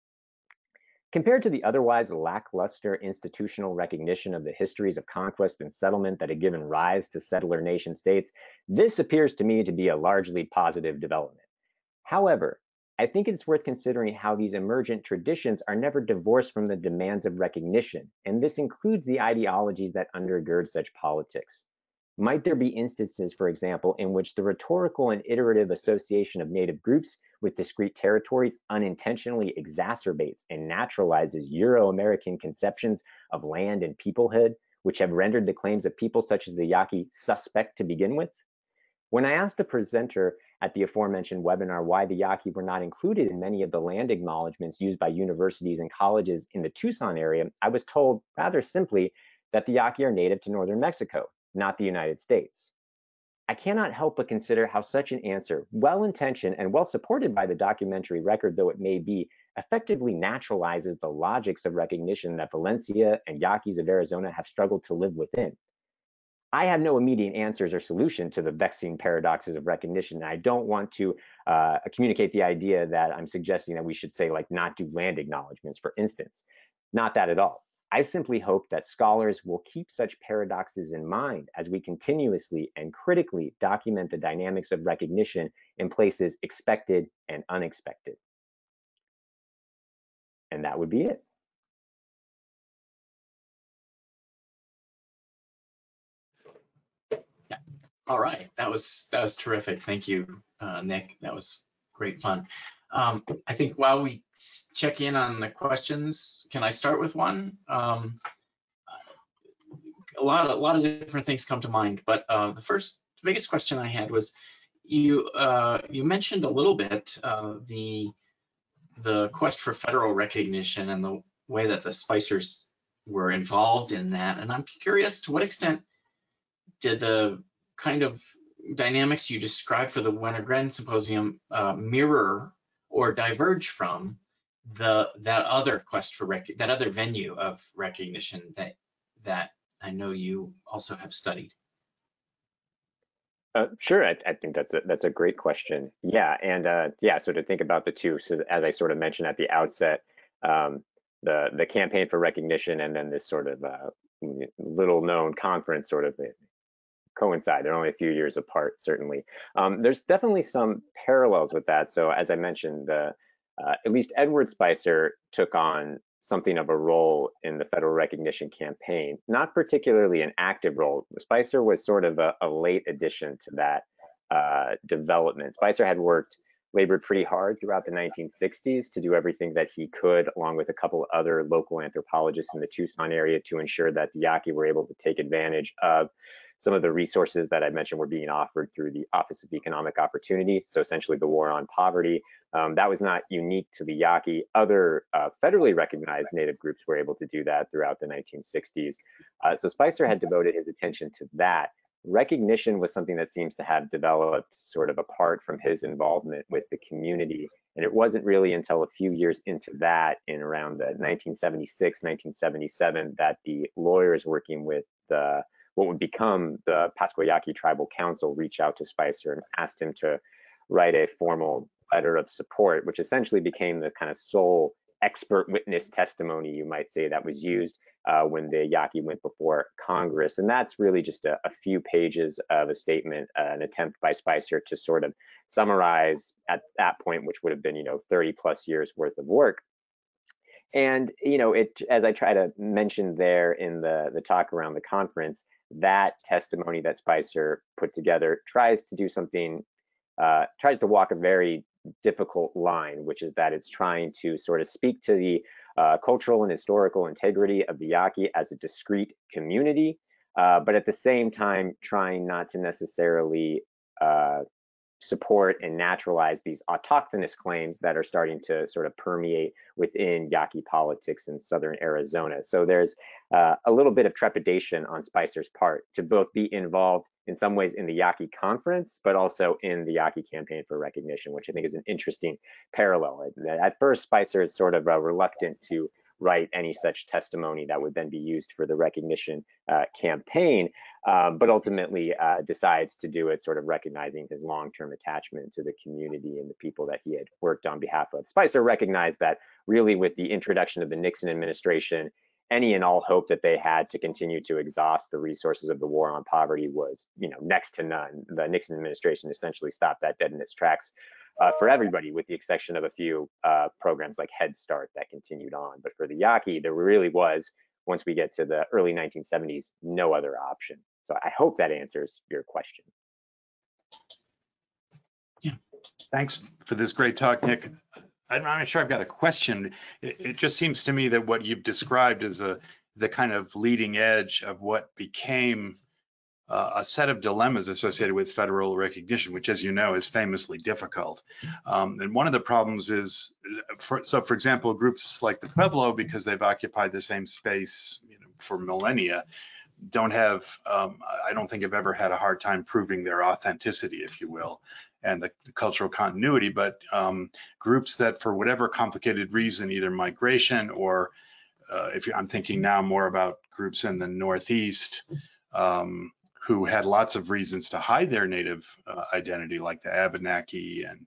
Compared to the otherwise lackluster institutional recognition of the histories of conquest and settlement that had given rise to settler nation states, this appears to me to be a largely positive development. However, I think it's worth considering how these emergent traditions are never divorced from the demands of recognition, and this includes the ideologies that undergird such politics. Might there be instances, for example, in which the rhetorical and iterative association of native groups with discrete territories unintentionally exacerbates and naturalizes Euro-American conceptions of land and peoplehood, which have rendered the claims of people such as the Yaqui suspect to begin with? When I asked the presenter at the aforementioned webinar why the Yaqui were not included in many of the land acknowledgements used by universities and colleges in the Tucson area, I was told rather simply that the Yaqui are native to northern Mexico not the United States. I cannot help but consider how such an answer, well intentioned and well supported by the documentary record though it may be, effectively naturalizes the logics of recognition that Valencia and Yaquis of Arizona have struggled to live within. I have no immediate answers or solution to the vexing paradoxes of recognition. And I don't want to uh, communicate the idea that I'm suggesting that we should say, like, not do land acknowledgements, for instance. Not that at all. I simply hope that scholars will keep such paradoxes in mind as we continuously and critically document the dynamics of recognition in places expected and unexpected. And that would be it.
Yeah. All right, that was that was terrific. Thank you, uh, Nick. That was great fun. Um, I think while we check in on the questions. Can I start with one? Um, a lot, a lot of different things come to mind, but uh, the first, biggest question I had was, you uh, you mentioned a little bit uh, the the quest for federal recognition and the way that the Spicers were involved in that, and I'm curious to what extent did the kind of dynamics you described for the Wenner-Gren Symposium uh, mirror or diverge from the that other quest for rec that other venue of recognition that that I know you also have studied?
Uh, sure, I, I, think that's a that's a great question. Yeah, and uh, yeah, so to think about the two, so as I sort of mentioned at the outset, um, the the campaign for recognition and then this sort of uh, little known conference sort of coincide. They're only a few years apart, certainly. Um, there's definitely some parallels with that. So as I mentioned, the uh, at least Edward Spicer took on something of a role in the federal recognition campaign, not particularly an active role. Spicer was sort of a, a late addition to that uh, development. Spicer had worked, labored pretty hard throughout the 1960s to do everything that he could, along with a couple other local anthropologists in the Tucson area to ensure that the Yaqui were able to take advantage of some of the resources that I mentioned were being offered through the Office of Economic Opportunity, so essentially the war on poverty. Um, that was not unique to the Yaqui. Other uh, federally recognized Native groups were able to do that throughout the 1960s. Uh, so Spicer had devoted his attention to that. Recognition was something that seems to have developed sort of apart from his involvement with the community. And it wasn't really until a few years into that, in around the 1976, 1977, that the lawyers working with the what would become the Pascua Yaqui Tribal Council reached out to Spicer and asked him to write a formal letter of support, which essentially became the kind of sole expert witness testimony, you might say, that was used uh, when the Yaqui went before Congress. And that's really just a, a few pages of a statement, uh, an attempt by Spicer to sort of summarize at that point, which would have been, you know, 30 plus years worth of work. And, you know, it, as I try to mention there in the, the talk around the conference, that testimony that Spicer put together tries to do something, uh, tries to walk a very difficult line, which is that it's trying to sort of speak to the uh, cultural and historical integrity of the Yaqui as a discrete community, uh, but at the same time trying not to necessarily uh, support and naturalize these autochthonous claims that are starting to sort of permeate within Yaqui politics in southern Arizona. So there's uh, a little bit of trepidation on Spicer's part to both be involved in some ways in the Yaqui conference, but also in the Yaqui campaign for recognition, which I think is an interesting parallel. At first, Spicer is sort of uh, reluctant to write any such testimony that would then be used for the recognition uh, campaign, um, but ultimately uh, decides to do it sort of recognizing his long-term attachment to the community and the people that he had worked on behalf of. Spicer recognized that really with the introduction of the Nixon administration, any and all hope that they had to continue to exhaust the resources of the war on poverty was, you know, next to none. The Nixon administration essentially stopped that dead in its tracks uh, for everybody, with the exception of a few uh, programs like Head Start that continued on. But for the Yaqui, there really was, once we get to the early 1970s, no other option. So I hope that answers your question.
Yeah, thanks for this great talk, Nick. I'm not sure I've got a question. It, it just seems to me that what you've described is a the kind of leading edge of what became uh, a set of dilemmas associated with federal recognition, which, as you know, is famously difficult. Um, and one of the problems is, for, so for example, groups like the Pueblo, because they've occupied the same space you know, for millennia, don't have, um, I don't think have ever had a hard time proving their authenticity, if you will, and the, the cultural continuity. But um, groups that, for whatever complicated reason, either migration or uh, if I'm thinking now more about groups in the Northeast, um, who had lots of reasons to hide their native uh, identity, like the Abenaki and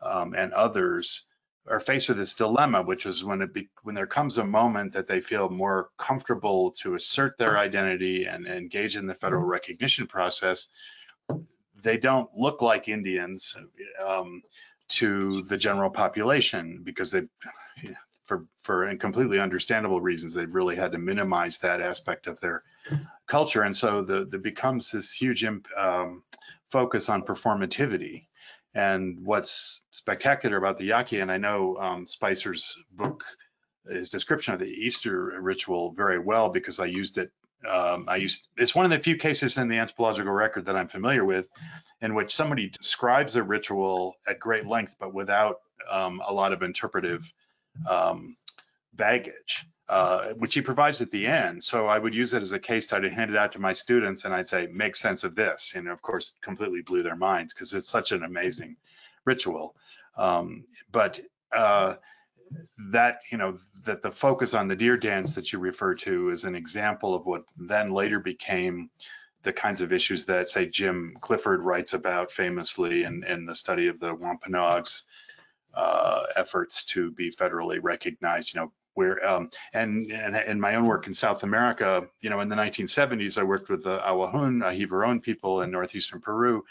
um, and others, are faced with this dilemma, which is when it be, when there comes a moment that they feel more comfortable to assert their identity and, and engage in the federal recognition process, they don't look like Indians um, to the general population because they, for for completely understandable reasons, they've really had to minimize that aspect of their culture, and so the, the becomes this huge um, focus on performativity. And what's spectacular about the Yaqui, and I know um, Spicer's book, his description of the Easter ritual very well because I used it. Um, I used it's one of the few cases in the anthropological record that I'm familiar with, in which somebody describes a ritual at great length, but without um, a lot of interpretive um, baggage uh, which he provides at the end. So I would use it as a case study, hand it out to my students, and I'd say, make sense of this. And of course, completely blew their minds because it's such an amazing ritual. Um, but uh, that, you know, that the focus on the deer dance that you refer to is an example of what then later became the kinds of issues that say Jim Clifford writes about famously in, in the study of the Wampanoags uh, efforts to be federally recognized, you know, where, um, and, and in my own work in South America, you know, in the 1970s, I worked with the Awajún, Jivaron people in northeastern Peru,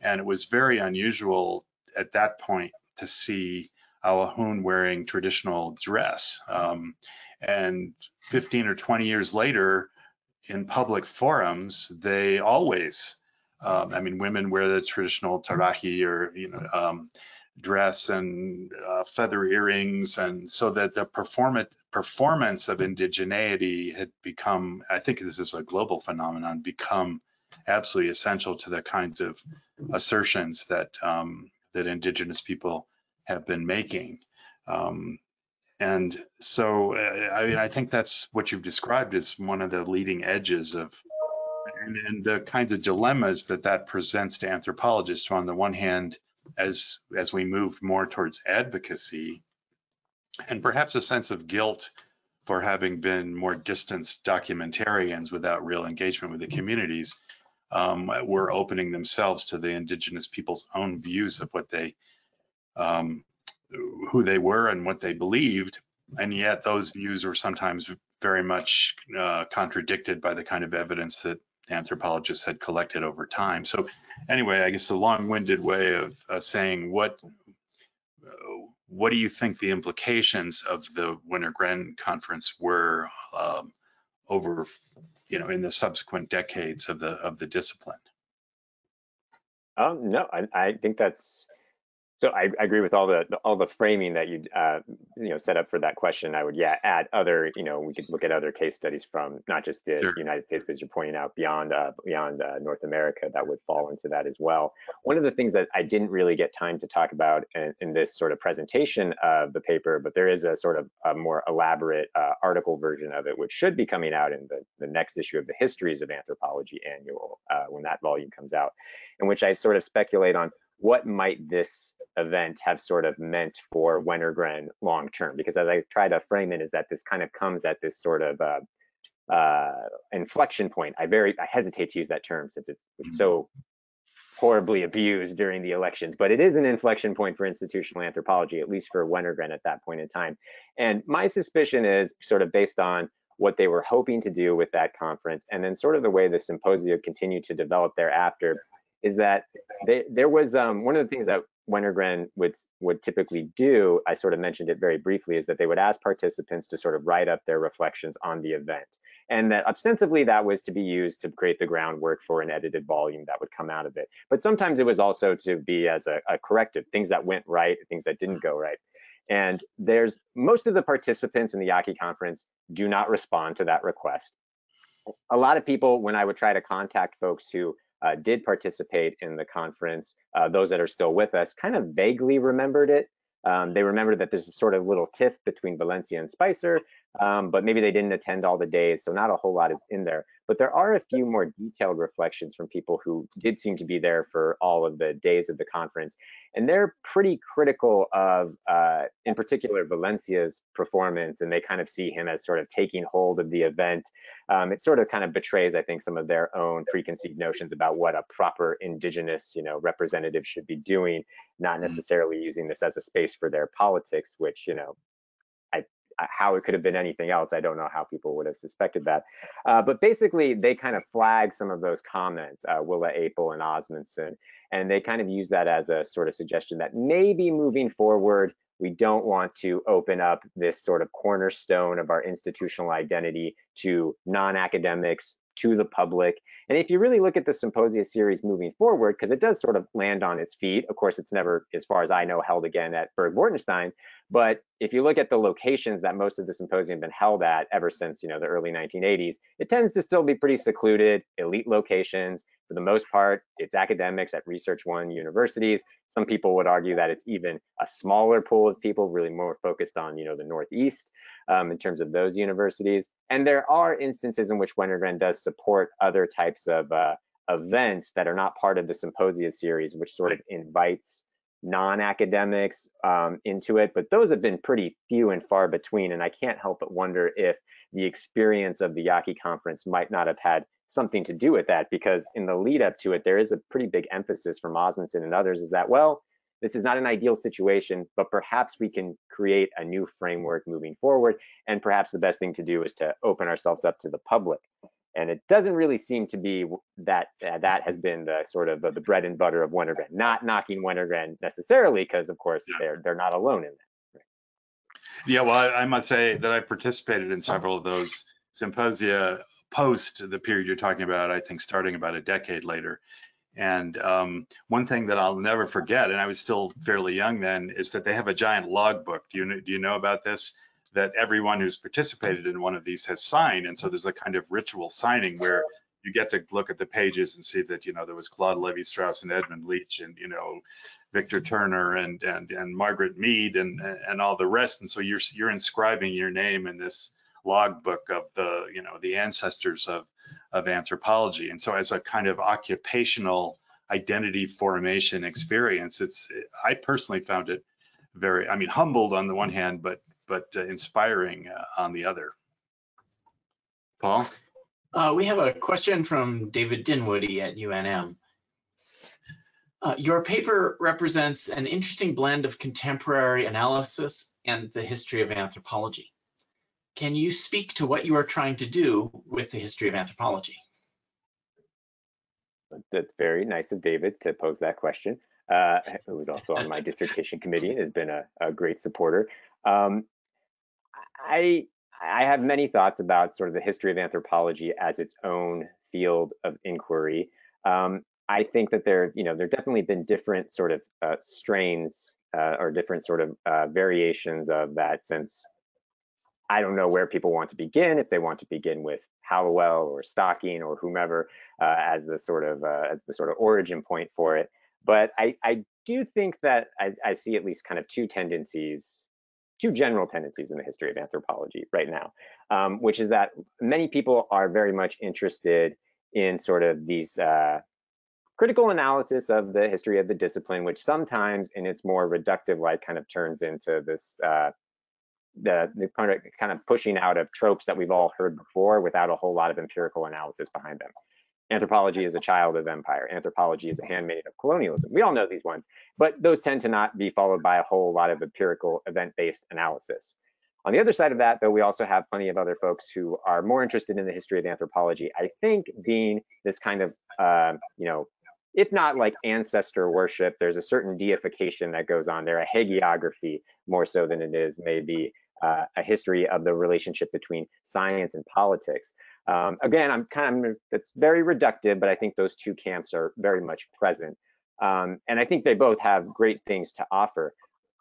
and it was very unusual at that point to see Awajún wearing traditional dress. Um, and 15 or 20 years later, in public forums, they always, um, I mean, women wear the traditional taraji or, you know, um, dress and uh, feather earrings. And so that the performance, performance of indigeneity had become, I think this is a global phenomenon, become absolutely essential to the kinds of assertions that, um, that indigenous people have been making. Um, and so, uh, I mean, I think that's what you've described as one of the leading edges of, and, and, the kinds of dilemmas that that presents to anthropologists. On the one hand, as as we move more towards advocacy, and perhaps a sense of guilt for having been more distanced documentarians without real engagement with the communities, um, were opening themselves to the indigenous people's own views of what they um, who they were and what they believed. And yet those views were sometimes very much uh, contradicted by the kind of evidence that anthropologists had collected over time. So anyway, I guess a long-winded way of uh, saying what what do you think the implications of the Wenner-Gren conference were um, over, you know, in the subsequent decades of the of the discipline?
Um, no, I, I think that's so I, I, agree with all the, the, all the framing that you uh, you know set up for that question. I would yeah add other you know we could look at other case studies from not just the sure. United States, but you're pointing out beyond uh, beyond uh, North America that would fall into that as well. One of the things that I didn't really get time to talk about in, in this sort of presentation of the paper, but there is a sort of a more elaborate uh, article version of it, which should be coming out in the, the next issue of the Histories of Anthropology annual uh, when that volume comes out, in which I sort of speculate on what might this event have sort of meant for Wenner-Gren long term? Because as I try to frame it, is that this kind of comes at this sort of uh, uh, inflection point. I very I hesitate to use that term since it's, it's so horribly abused during the elections, but it is an inflection point for institutional anthropology, at least for Wenner-Gren at that point in time. And my suspicion is sort of based on what they were hoping to do with that conference, and then sort of the way the symposium continued to develop thereafter, is that they, there was um, one of the things that Wenner-Gren would would typically do, I sort of mentioned it very briefly, is that they would ask participants to sort of write up their reflections on the event. And that ostensibly that was to be used to create the groundwork for an edited volume that would come out of it. But sometimes it was also to be as a, a corrective, things that went right, things that didn't go right. And there's most of the participants in the Yaqui conference do not respond to that request. A lot of people, when I would try to contact folks who uh, did participate in the conference, uh, those that are still with us, kind of vaguely remembered it. Um, they remembered that there's a sort of little tiff between Valencia and Spicer, um, but maybe they didn't attend all the days, so not a whole lot is in there. But there are a few more detailed reflections from people who did seem to be there for all of the days of the conference. And they're pretty critical of, uh, in particular, Valencia's performance, and they kind of see him as sort of taking hold of the event. Um, it sort of kind of betrays, I think, some of their own preconceived notions about what a proper indigenous, you know, representative should be doing, not mm. necessarily using this as a space for their politics, which, you know, how it could have been anything else. I don't know how people would have suspected that. Uh, but basically, they kind of flag some of those comments, uh, Willa Appel and Osmundsen, and they kind of use that as a sort of suggestion that maybe moving forward, we don't want to open up this sort of cornerstone of our institutional identity to non-academics, to the public. And if you really look at the symposia series moving forward, because it does sort of land on its feet, of course, it's never, as far as I know, held again at Burg Wartenstein. But if you look at the locations that most of the symposium have been held at ever since, you know, the early 1980s, it tends to still be pretty secluded, elite locations. For the most part, it's academics at Research One universities. Some people would argue that it's even a smaller pool of people, really more focused on, you know, the Northeast um, in terms of those universities. And there are instances in which Wenner-Gren does support other types of uh, events that are not part of the symposia series, which sort of invites non-academics um, into it, but those have been pretty few and far between. And I can't help but wonder if the experience of the Yaqui conference might not have had something to do with that, because in the lead up to it, there is a pretty big emphasis from Osmundsen and others is that, well, this is not an ideal situation, but perhaps we can create a new framework moving forward. And perhaps the best thing to do is to open ourselves up to the public. And it doesn't really seem to be that uh, that has been the sort of uh, the bread and butter of Wenner-Gren. Not knocking Wenner-Gren necessarily, because of course
Yeah.
they're they're not alone in that.
Yeah, well, I, I must say that I participated in several of those symposia post the period you're talking about, I think starting about a decade later. And um, one thing that I'll never forget, and I was still fairly young then, is that they have a giant logbook. Do you know, do you know about this? That everyone who's participated in one of these has signed. And so there's a kind of ritual signing where you get to look at the pages and see that, you know, there was Claude Levi-Strauss and Edmund Leach and, you know, Victor Turner and, and, and Margaret Mead and, and all the rest. And so you're, you're inscribing your name in this logbook of the, you know, the ancestors of, of anthropology. And so as a kind of occupational identity formation experience, it's, I personally found it very, I mean, humbled on the one hand, but, but uh, inspiring uh, on the other. Paul?
Uh, we have a question from David Dinwoodie at UNM. Uh, your paper represents an interesting blend of contemporary analysis and the history of anthropology. Can you speak to what you are trying to do with the history of anthropology?
That's very nice of David to pose that question. Uh, who was also on my dissertation committee and has been a, a great supporter. Um, I I have many thoughts about sort of the history of anthropology as its own field of inquiry. Um, I think that there, you know, there have definitely been different sort of uh, strains uh, or different sort of uh, variations of that since I don't know where people want to begin, if they want to begin with Hallowell or Stocking or whomever uh, as the sort of uh, as the sort of origin point for it. But I, I do think that I, I see at least kind of two tendencies two general tendencies in the history of anthropology right now, um, which is that many people are very much interested in sort of these uh, critical analysis of the history of the discipline, which sometimes in its more reductive light kind of turns into this uh, the, the kind of kind of pushing out of tropes that we've all heard before without a whole lot of empirical analysis behind them. Anthropology is a child of empire. Anthropology is a handmaid of colonialism. We all know these ones, but those tend to not be followed by a whole lot of empirical event-based analysis. On the other side of that, though, we also have plenty of other folks who are more interested in the history of anthropology. I think being this kind of, uh, you know, if not like ancestor worship, there's a certain deification that goes on there, a hagiography more so than it is maybe uh, a history of the relationship between science and politics. Um, again, I'm kind of, it's very reductive, but I think those two camps are very much present. Um, and I think they both have great things to offer.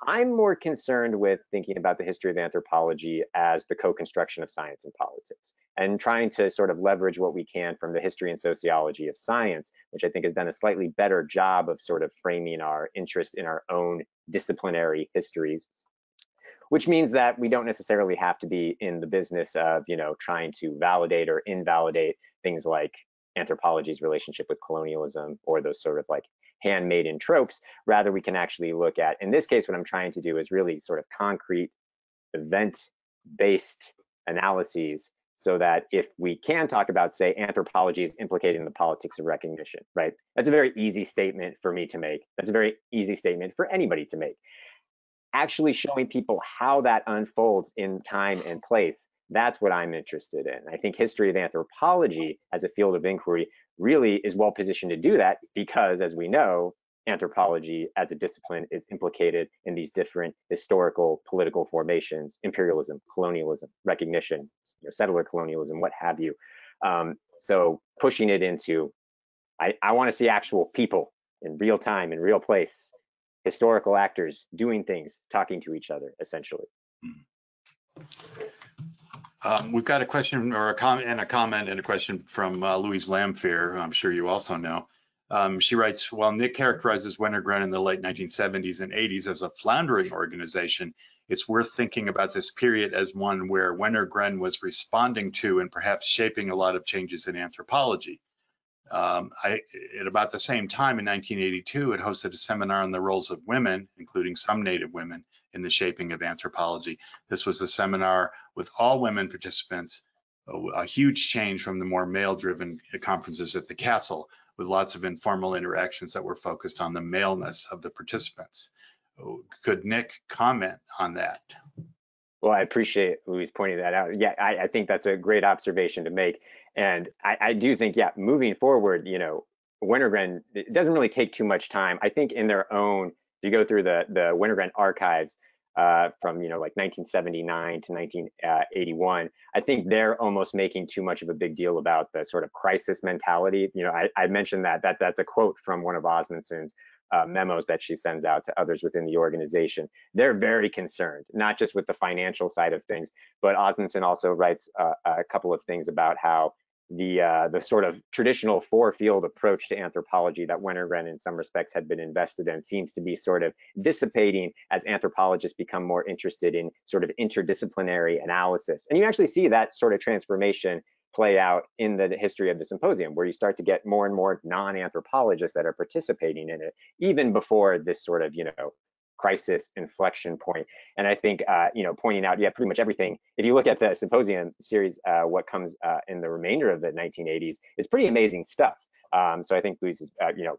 I'm more concerned with thinking about the history of anthropology as the co-construction of science and politics and trying to sort of leverage what we can from the history and sociology of science, which I think has done a slightly better job of sort of framing our interest in our own disciplinary histories which means that we don't necessarily have to be in the business of, you know, trying to validate or invalidate things like anthropology's relationship with colonialism or those sort of like handmaiden tropes. Rather, we can actually look at, in this case, what I'm trying to do is really sort of concrete event-based analyses so that if we can talk about, say, anthropology is implicated in the politics of recognition, right? That's a very easy statement for me to make. That's a very easy statement for anybody to make actually showing people how that unfolds in time and place, that's what I'm interested in. I think history of anthropology as a field of inquiry really is well positioned to do that because, as we know, anthropology as a discipline is implicated in these different historical political formations, imperialism, colonialism, recognition, you know, settler colonialism, what have you. Um, so pushing it into, I, I want to see actual people in real time, in real place, historical actors doing things, talking to each other, essentially.
Um, we've got a question or a comment and a comment and a question from uh, Louise Lamphere, I'm sure you also know. Um, she writes, while Nick characterizes Wenner-Gren in the late 1970s and 80s as a floundering organization, it's worth thinking about this period as one where Wenner-Gren was responding to and perhaps shaping a lot of changes in anthropology. Um, I, at about the same time in 1982, it hosted a seminar on the roles of women, including some Native women, in the shaping of anthropology. This was a seminar with all women participants, a, a huge change from the more male-driven conferences at the castle, with lots of informal interactions that were focused on the maleness of the participants. Could Nick comment on that?
Well, I appreciate Louise pointing that out. Yeah, I, I think that's a great observation to make. And I, I, do think, yeah, moving forward, you know, Wenner-Gren, it doesn't really take too much time. I think in their own, if you go through the, the Wenner-Gren archives uh, from, you know, like 1979 to 1981, I think they're almost making too much of a big deal about the sort of crisis mentality. You know, I, I mentioned that, that that's a quote from one of Osmundsen's uh, memos that she sends out to others within the organization. They're very concerned, not just with the financial side of things, but Osmundsen also writes uh, a couple of things about how the uh, the sort of traditional four field approach to anthropology that Wenner-Gren in some respects had been invested in seems to be sort of dissipating as anthropologists become more interested in sort of interdisciplinary analysis. And you actually see that sort of transformation play out in the history of the symposium, where you start to get more and more non-anthropologists that are participating in it, even before this sort of, you know, crisis inflection point. And I think, uh, you know, pointing out, yeah, pretty much everything. If you look at the symposium series, uh, what comes uh, in the remainder of the 1980s, it's pretty amazing stuff. Um, so I think Louise is, uh, you know,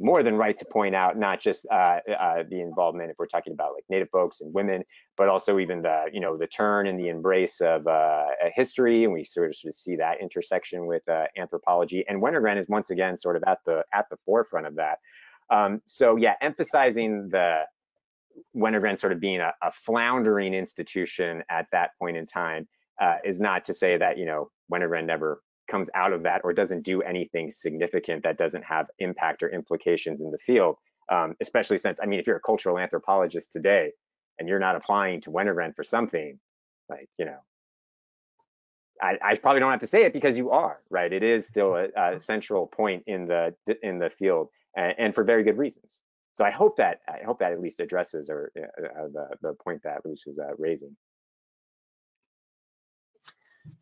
more than right to point out not just uh, uh, the involvement if we're talking about like native folks and women but also even the you know the turn and the embrace of uh, history. And we sort of, sort of see that intersection with uh, anthropology. And Wenner-Gren is once again sort of at the at the forefront of that. Um, so yeah emphasizing the Wenner-Gren sort of being a, a, floundering institution at that point in time uh, is not to say that you know Wenner-Gren never comes out of that or doesn't do anything significant that doesn't have impact or implications in the field. Um, especially since, I mean, if you're a cultural anthropologist today and you're not applying to Wenner-Gren for something, like, you know, I, I, probably don't have to say it because you are, right? It is still a, a central point in the in the field and, and, for very good reasons. So I hope that I hope that at least addresses or uh, uh the the point that Louise was uh, raising.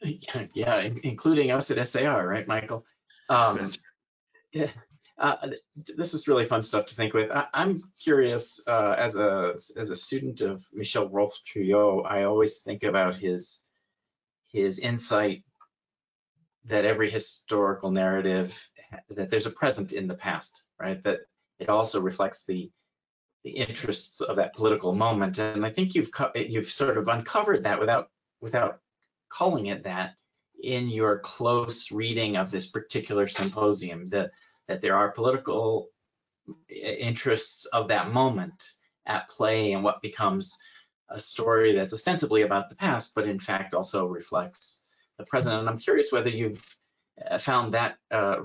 Yeah, including us at SAR, right, Michael? Um, yeah, uh, this is really fun stuff to think with. I, am curious, uh, as a as a student of Michel Rolph-Trouillot, I always think about his his insight that every historical narrative that there's a present in the past, right? That it also reflects the the interests of that political moment, and I think you've you've sort of uncovered that without without calling it that in your close reading of this particular symposium, that, that there are political interests of that moment at play and what becomes a story that's ostensibly about the past, but in fact also reflects the present. And I'm curious whether you've uh, found that uh,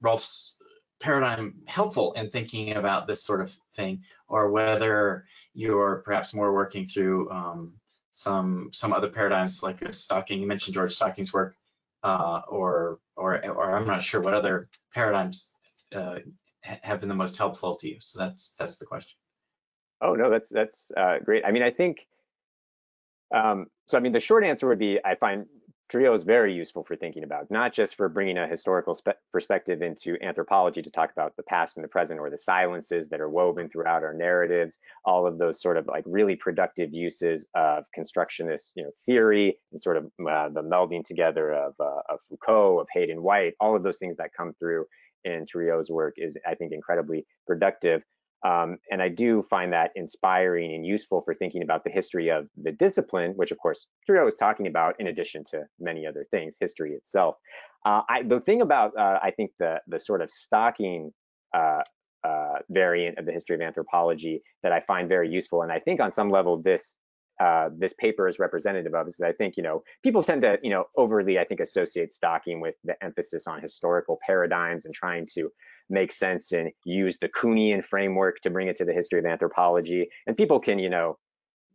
Rolph's paradigm helpful in thinking about this sort of thing, or whether you're perhaps more working through um, some some other paradigms like Stocking. You mentioned George Stocking's work, uh, or or or I'm not sure what other paradigms uh, have been the most helpful to you. So that's that's the question.
Oh no, that's that's uh, great. I mean, I think um, so. I mean, the short answer would be I find Trouillot is very useful for thinking about, not just for bringing a historical perspective into anthropology to talk about the past and the present or the silences that are woven throughout our narratives, all of those sort of like really productive uses of constructionist you know, theory and sort of uh, the melding together of, uh, of Foucault, of Hayden White, all of those things that come through in Trouillot's work is, I think, incredibly productive. Um, and I do find that inspiring and useful for thinking about the history of the discipline, which of course Trouillot was talking about in addition to many other things, history itself. Uh, I, the thing about, uh, I think the, the sort of Stocking uh, uh, variant of the history of anthropology that I find very useful, and I think on some level this uh, this paper is representative of is I think, you know, people tend to, you know, overly, I think, associate Stocking with the emphasis on historical paradigms and trying to make sense and use the Kuhnian framework to bring it to the history of anthropology. And people can, you know,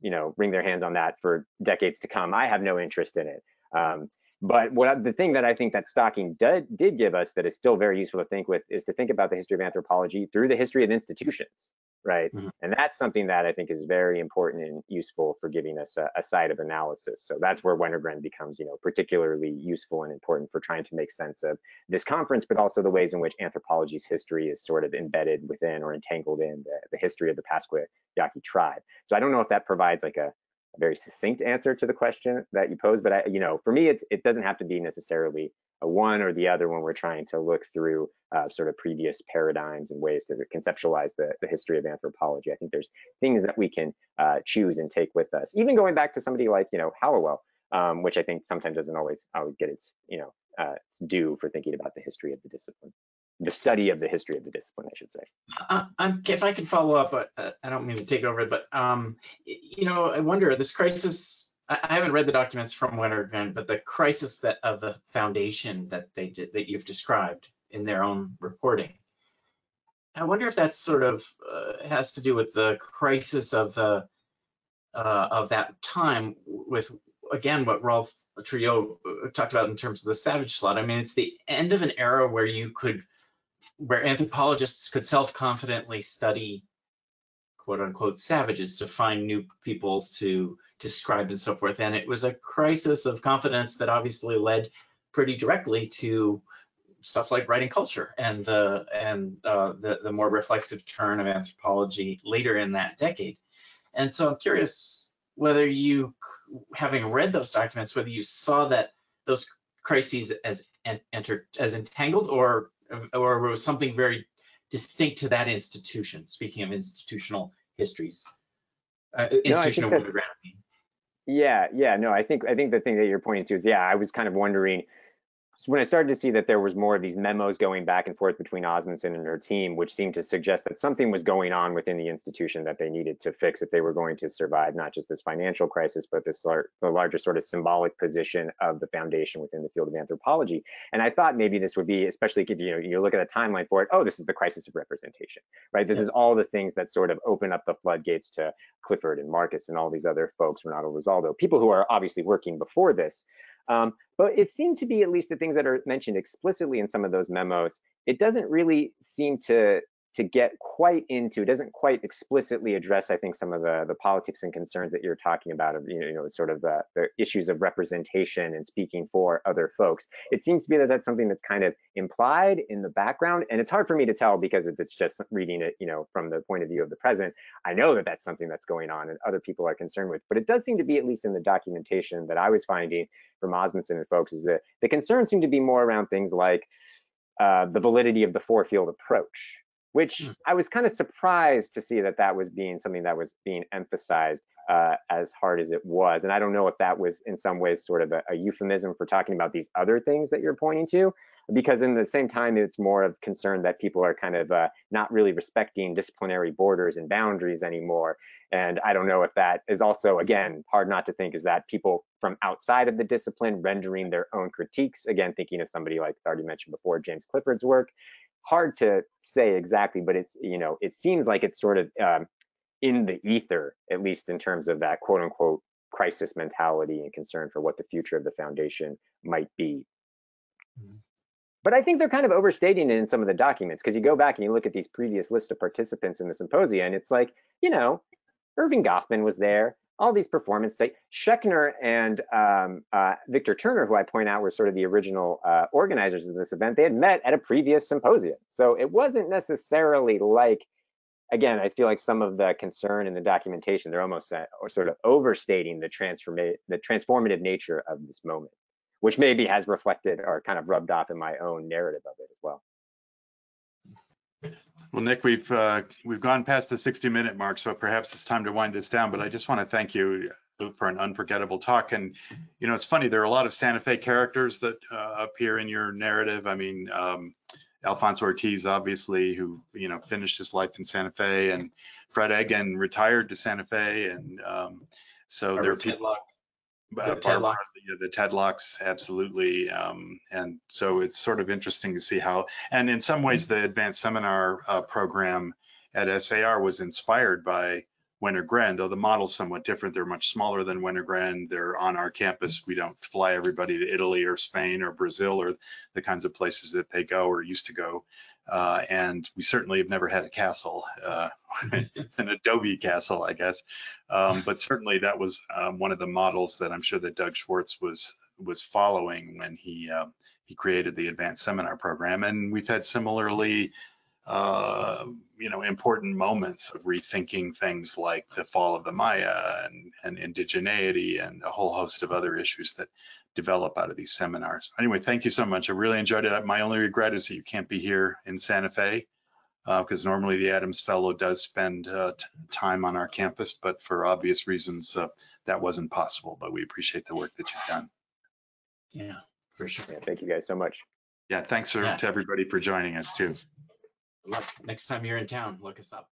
you know, wring their hands on that for decades to come. I have no interest in it. Um, but what the thing that I think that Stocking did, did give us that is still very useful to think with is to think about the history of anthropology through the history of institutions. Right?
Mhm.
And that's something that I think is very important and useful for giving us a, a side of analysis. So that's where Wenner-Gren becomes, you know, particularly useful and important for trying to make sense of this conference, but also the ways in which anthropology's history is sort of embedded within or entangled in the, the history of the Pascua Yaqui tribe. So I don't know if that provides like a, a very succinct answer to the question that you posed, but I, you know, for me, it's it doesn't have to be necessarily one or the other when we're trying to look through uh, sort of previous paradigms and ways to conceptualize the, the history of anthropology. I think there's things that we can uh, choose and take with us. Even going back to somebody like, you know, Hallowell, um, which I think sometimes doesn't always always get its, you know, uh, due for thinking about the history of the discipline, the study of the history of the discipline, I should say.
If I can follow up, uh, I don't mean to take over, but um, you know, I wonder this crisis. I, haven't read the documents from Wenner-Gren, but the crisis that of the foundation that they did that you've described in their own reporting. I wonder if that sort of uh, has to do with the crisis of the uh, of that time with again what Rolph Trouillot uh, talked about in terms of the savage slot. I mean, it's the end of an era where you could where anthropologists could self-confidently study quote unquote savages to find new peoples to describe and so forth. And it was a crisis of confidence that obviously led pretty directly to stuff like writing culture and the and uh, the the more reflexive turn of anthropology later in that decade. And so I'm curious whether you, having read those documents, whether you saw that those crises as en- entered as entangled or or was something very distinct to that institution. Speaking of institutional histories, uh, institutional underground.
Yeah, yeah, no, I think I think the thing that you're pointing to is, yeah, I was kind of wondering so when I started to see that there was more of these memos going back and forth between Osmundsen and her team, which seemed to suggest that something was going on within the institution that they needed to fix if they were going to survive not just this financial crisis, but this lar- the larger sort of symbolic position of the foundation within the field of anthropology. And I thought maybe this would be, especially if you know you look at a timeline for it, oh, this is the crisis of representation, right? This
Yeah.
is all the things that sort of open up the floodgates to Clifford and Marcus and all these other folks, Renato Rosaldo, people who are obviously working before this. Um, but it seemed to be at least the things that are mentioned explicitly in some of those memos. It doesn't really seem to to get quite into. It doesn't quite explicitly address, I think, some of the the politics and concerns that you're talking about of you know, you know sort of the, the issues of representation and speaking for other folks. It seems to be that that's something that's kind of implied in the background, and it's hard for me to tell because if it's just reading it, you know, from the point of view of the present. I know that that's something that's going on and other people are concerned with, but it does seem to be at least in the documentation that I was finding from Osmundsen and folks is that the concerns seem to be more around things like uh, the validity of the four field approach, which
Hmm.
I was kind of surprised to see that that was being something that was being emphasized uh, as hard as it was. And I don't know if that was in some ways sort of a, a euphemism for talking about these other things that you're pointing to, because in the same time, it's more of concern that people are kind of uh, not really respecting disciplinary borders and boundaries anymore. And I don't know if that is also, again, hard not to think is that people from outside of the discipline rendering their own critiques. Again, thinking of somebody like I already mentioned before, James Clifford's work. Hard to say exactly, but it's, you know, it seems like it's sort of um, in the ether, at least in terms of that quote unquote crisis mentality and concern for what the future of the foundation might be.
Mhm.
But I think they're kind of overstating it in some of the documents because you go back and you look at these previous list of participants in the symposia, and it's like, you know, Erving Goffman was there, all these performance state. Schechner and um, uh, Victor Turner, who I point out were sort of the original uh, organizers of this event, they had met at a previous symposium. So it wasn't necessarily like, again, I feel like some of the concern in the documentation, they're almost uh, or sort of overstating the, transforma- the transformative nature of this moment, which maybe has reflected or kind of rubbed off in my own narrative of it as well.
Well, Nick, we've uh, we've gone past the 60 minute mark, so perhaps it's time to wind this down. But I just want to thank you for an unforgettable talk. And you know, it's funny there are a lot of Santa Fe characters that uh, appear in your narrative. I mean, um, Alfonso Ortiz, obviously, who you know finished his life in Santa Fe, and Fred Eggan retired to Santa Fe, and um, so there are people. Uh,
The
Barbara,
Tedlocks.
yeah, the Tedlocks, absolutely. Um, and so it's sort of interesting to see how, and in some ways, the advanced seminar uh, program at SAR was inspired by Wenner-Gren, though the model's somewhat different. They're much smaller than Wenner-Gren. They're on our campus. We don't fly everybody to Italy or Spain or Brazil or the kinds of places that they go or used to go. Uh, and we certainly have never had a castle. Uh, it's an Adobe castle, I guess. Um, but certainly that was um, one of the models that I'm sure that Doug Schwartz was was following when he um, he created the advanced seminar program. And we've had similarly, uh, you know, important moments of rethinking things like the fall of the Maya and, and indigeneity and a whole host of other issues that develop out of these seminars. Anyway, thank you so much. I really enjoyed it. My only regret is that you can't be here in Santa Fe because normally the Adams Fellow does spend uh, time on our campus, but for obvious reasons, uh, that wasn't possible. But we appreciate the work that you've done.
Yeah, for sure.
Yeah, thank you guys so much.
Yeah, thanks for,
Yeah.
to everybody for joining us too.
Next time you're in town, look us up.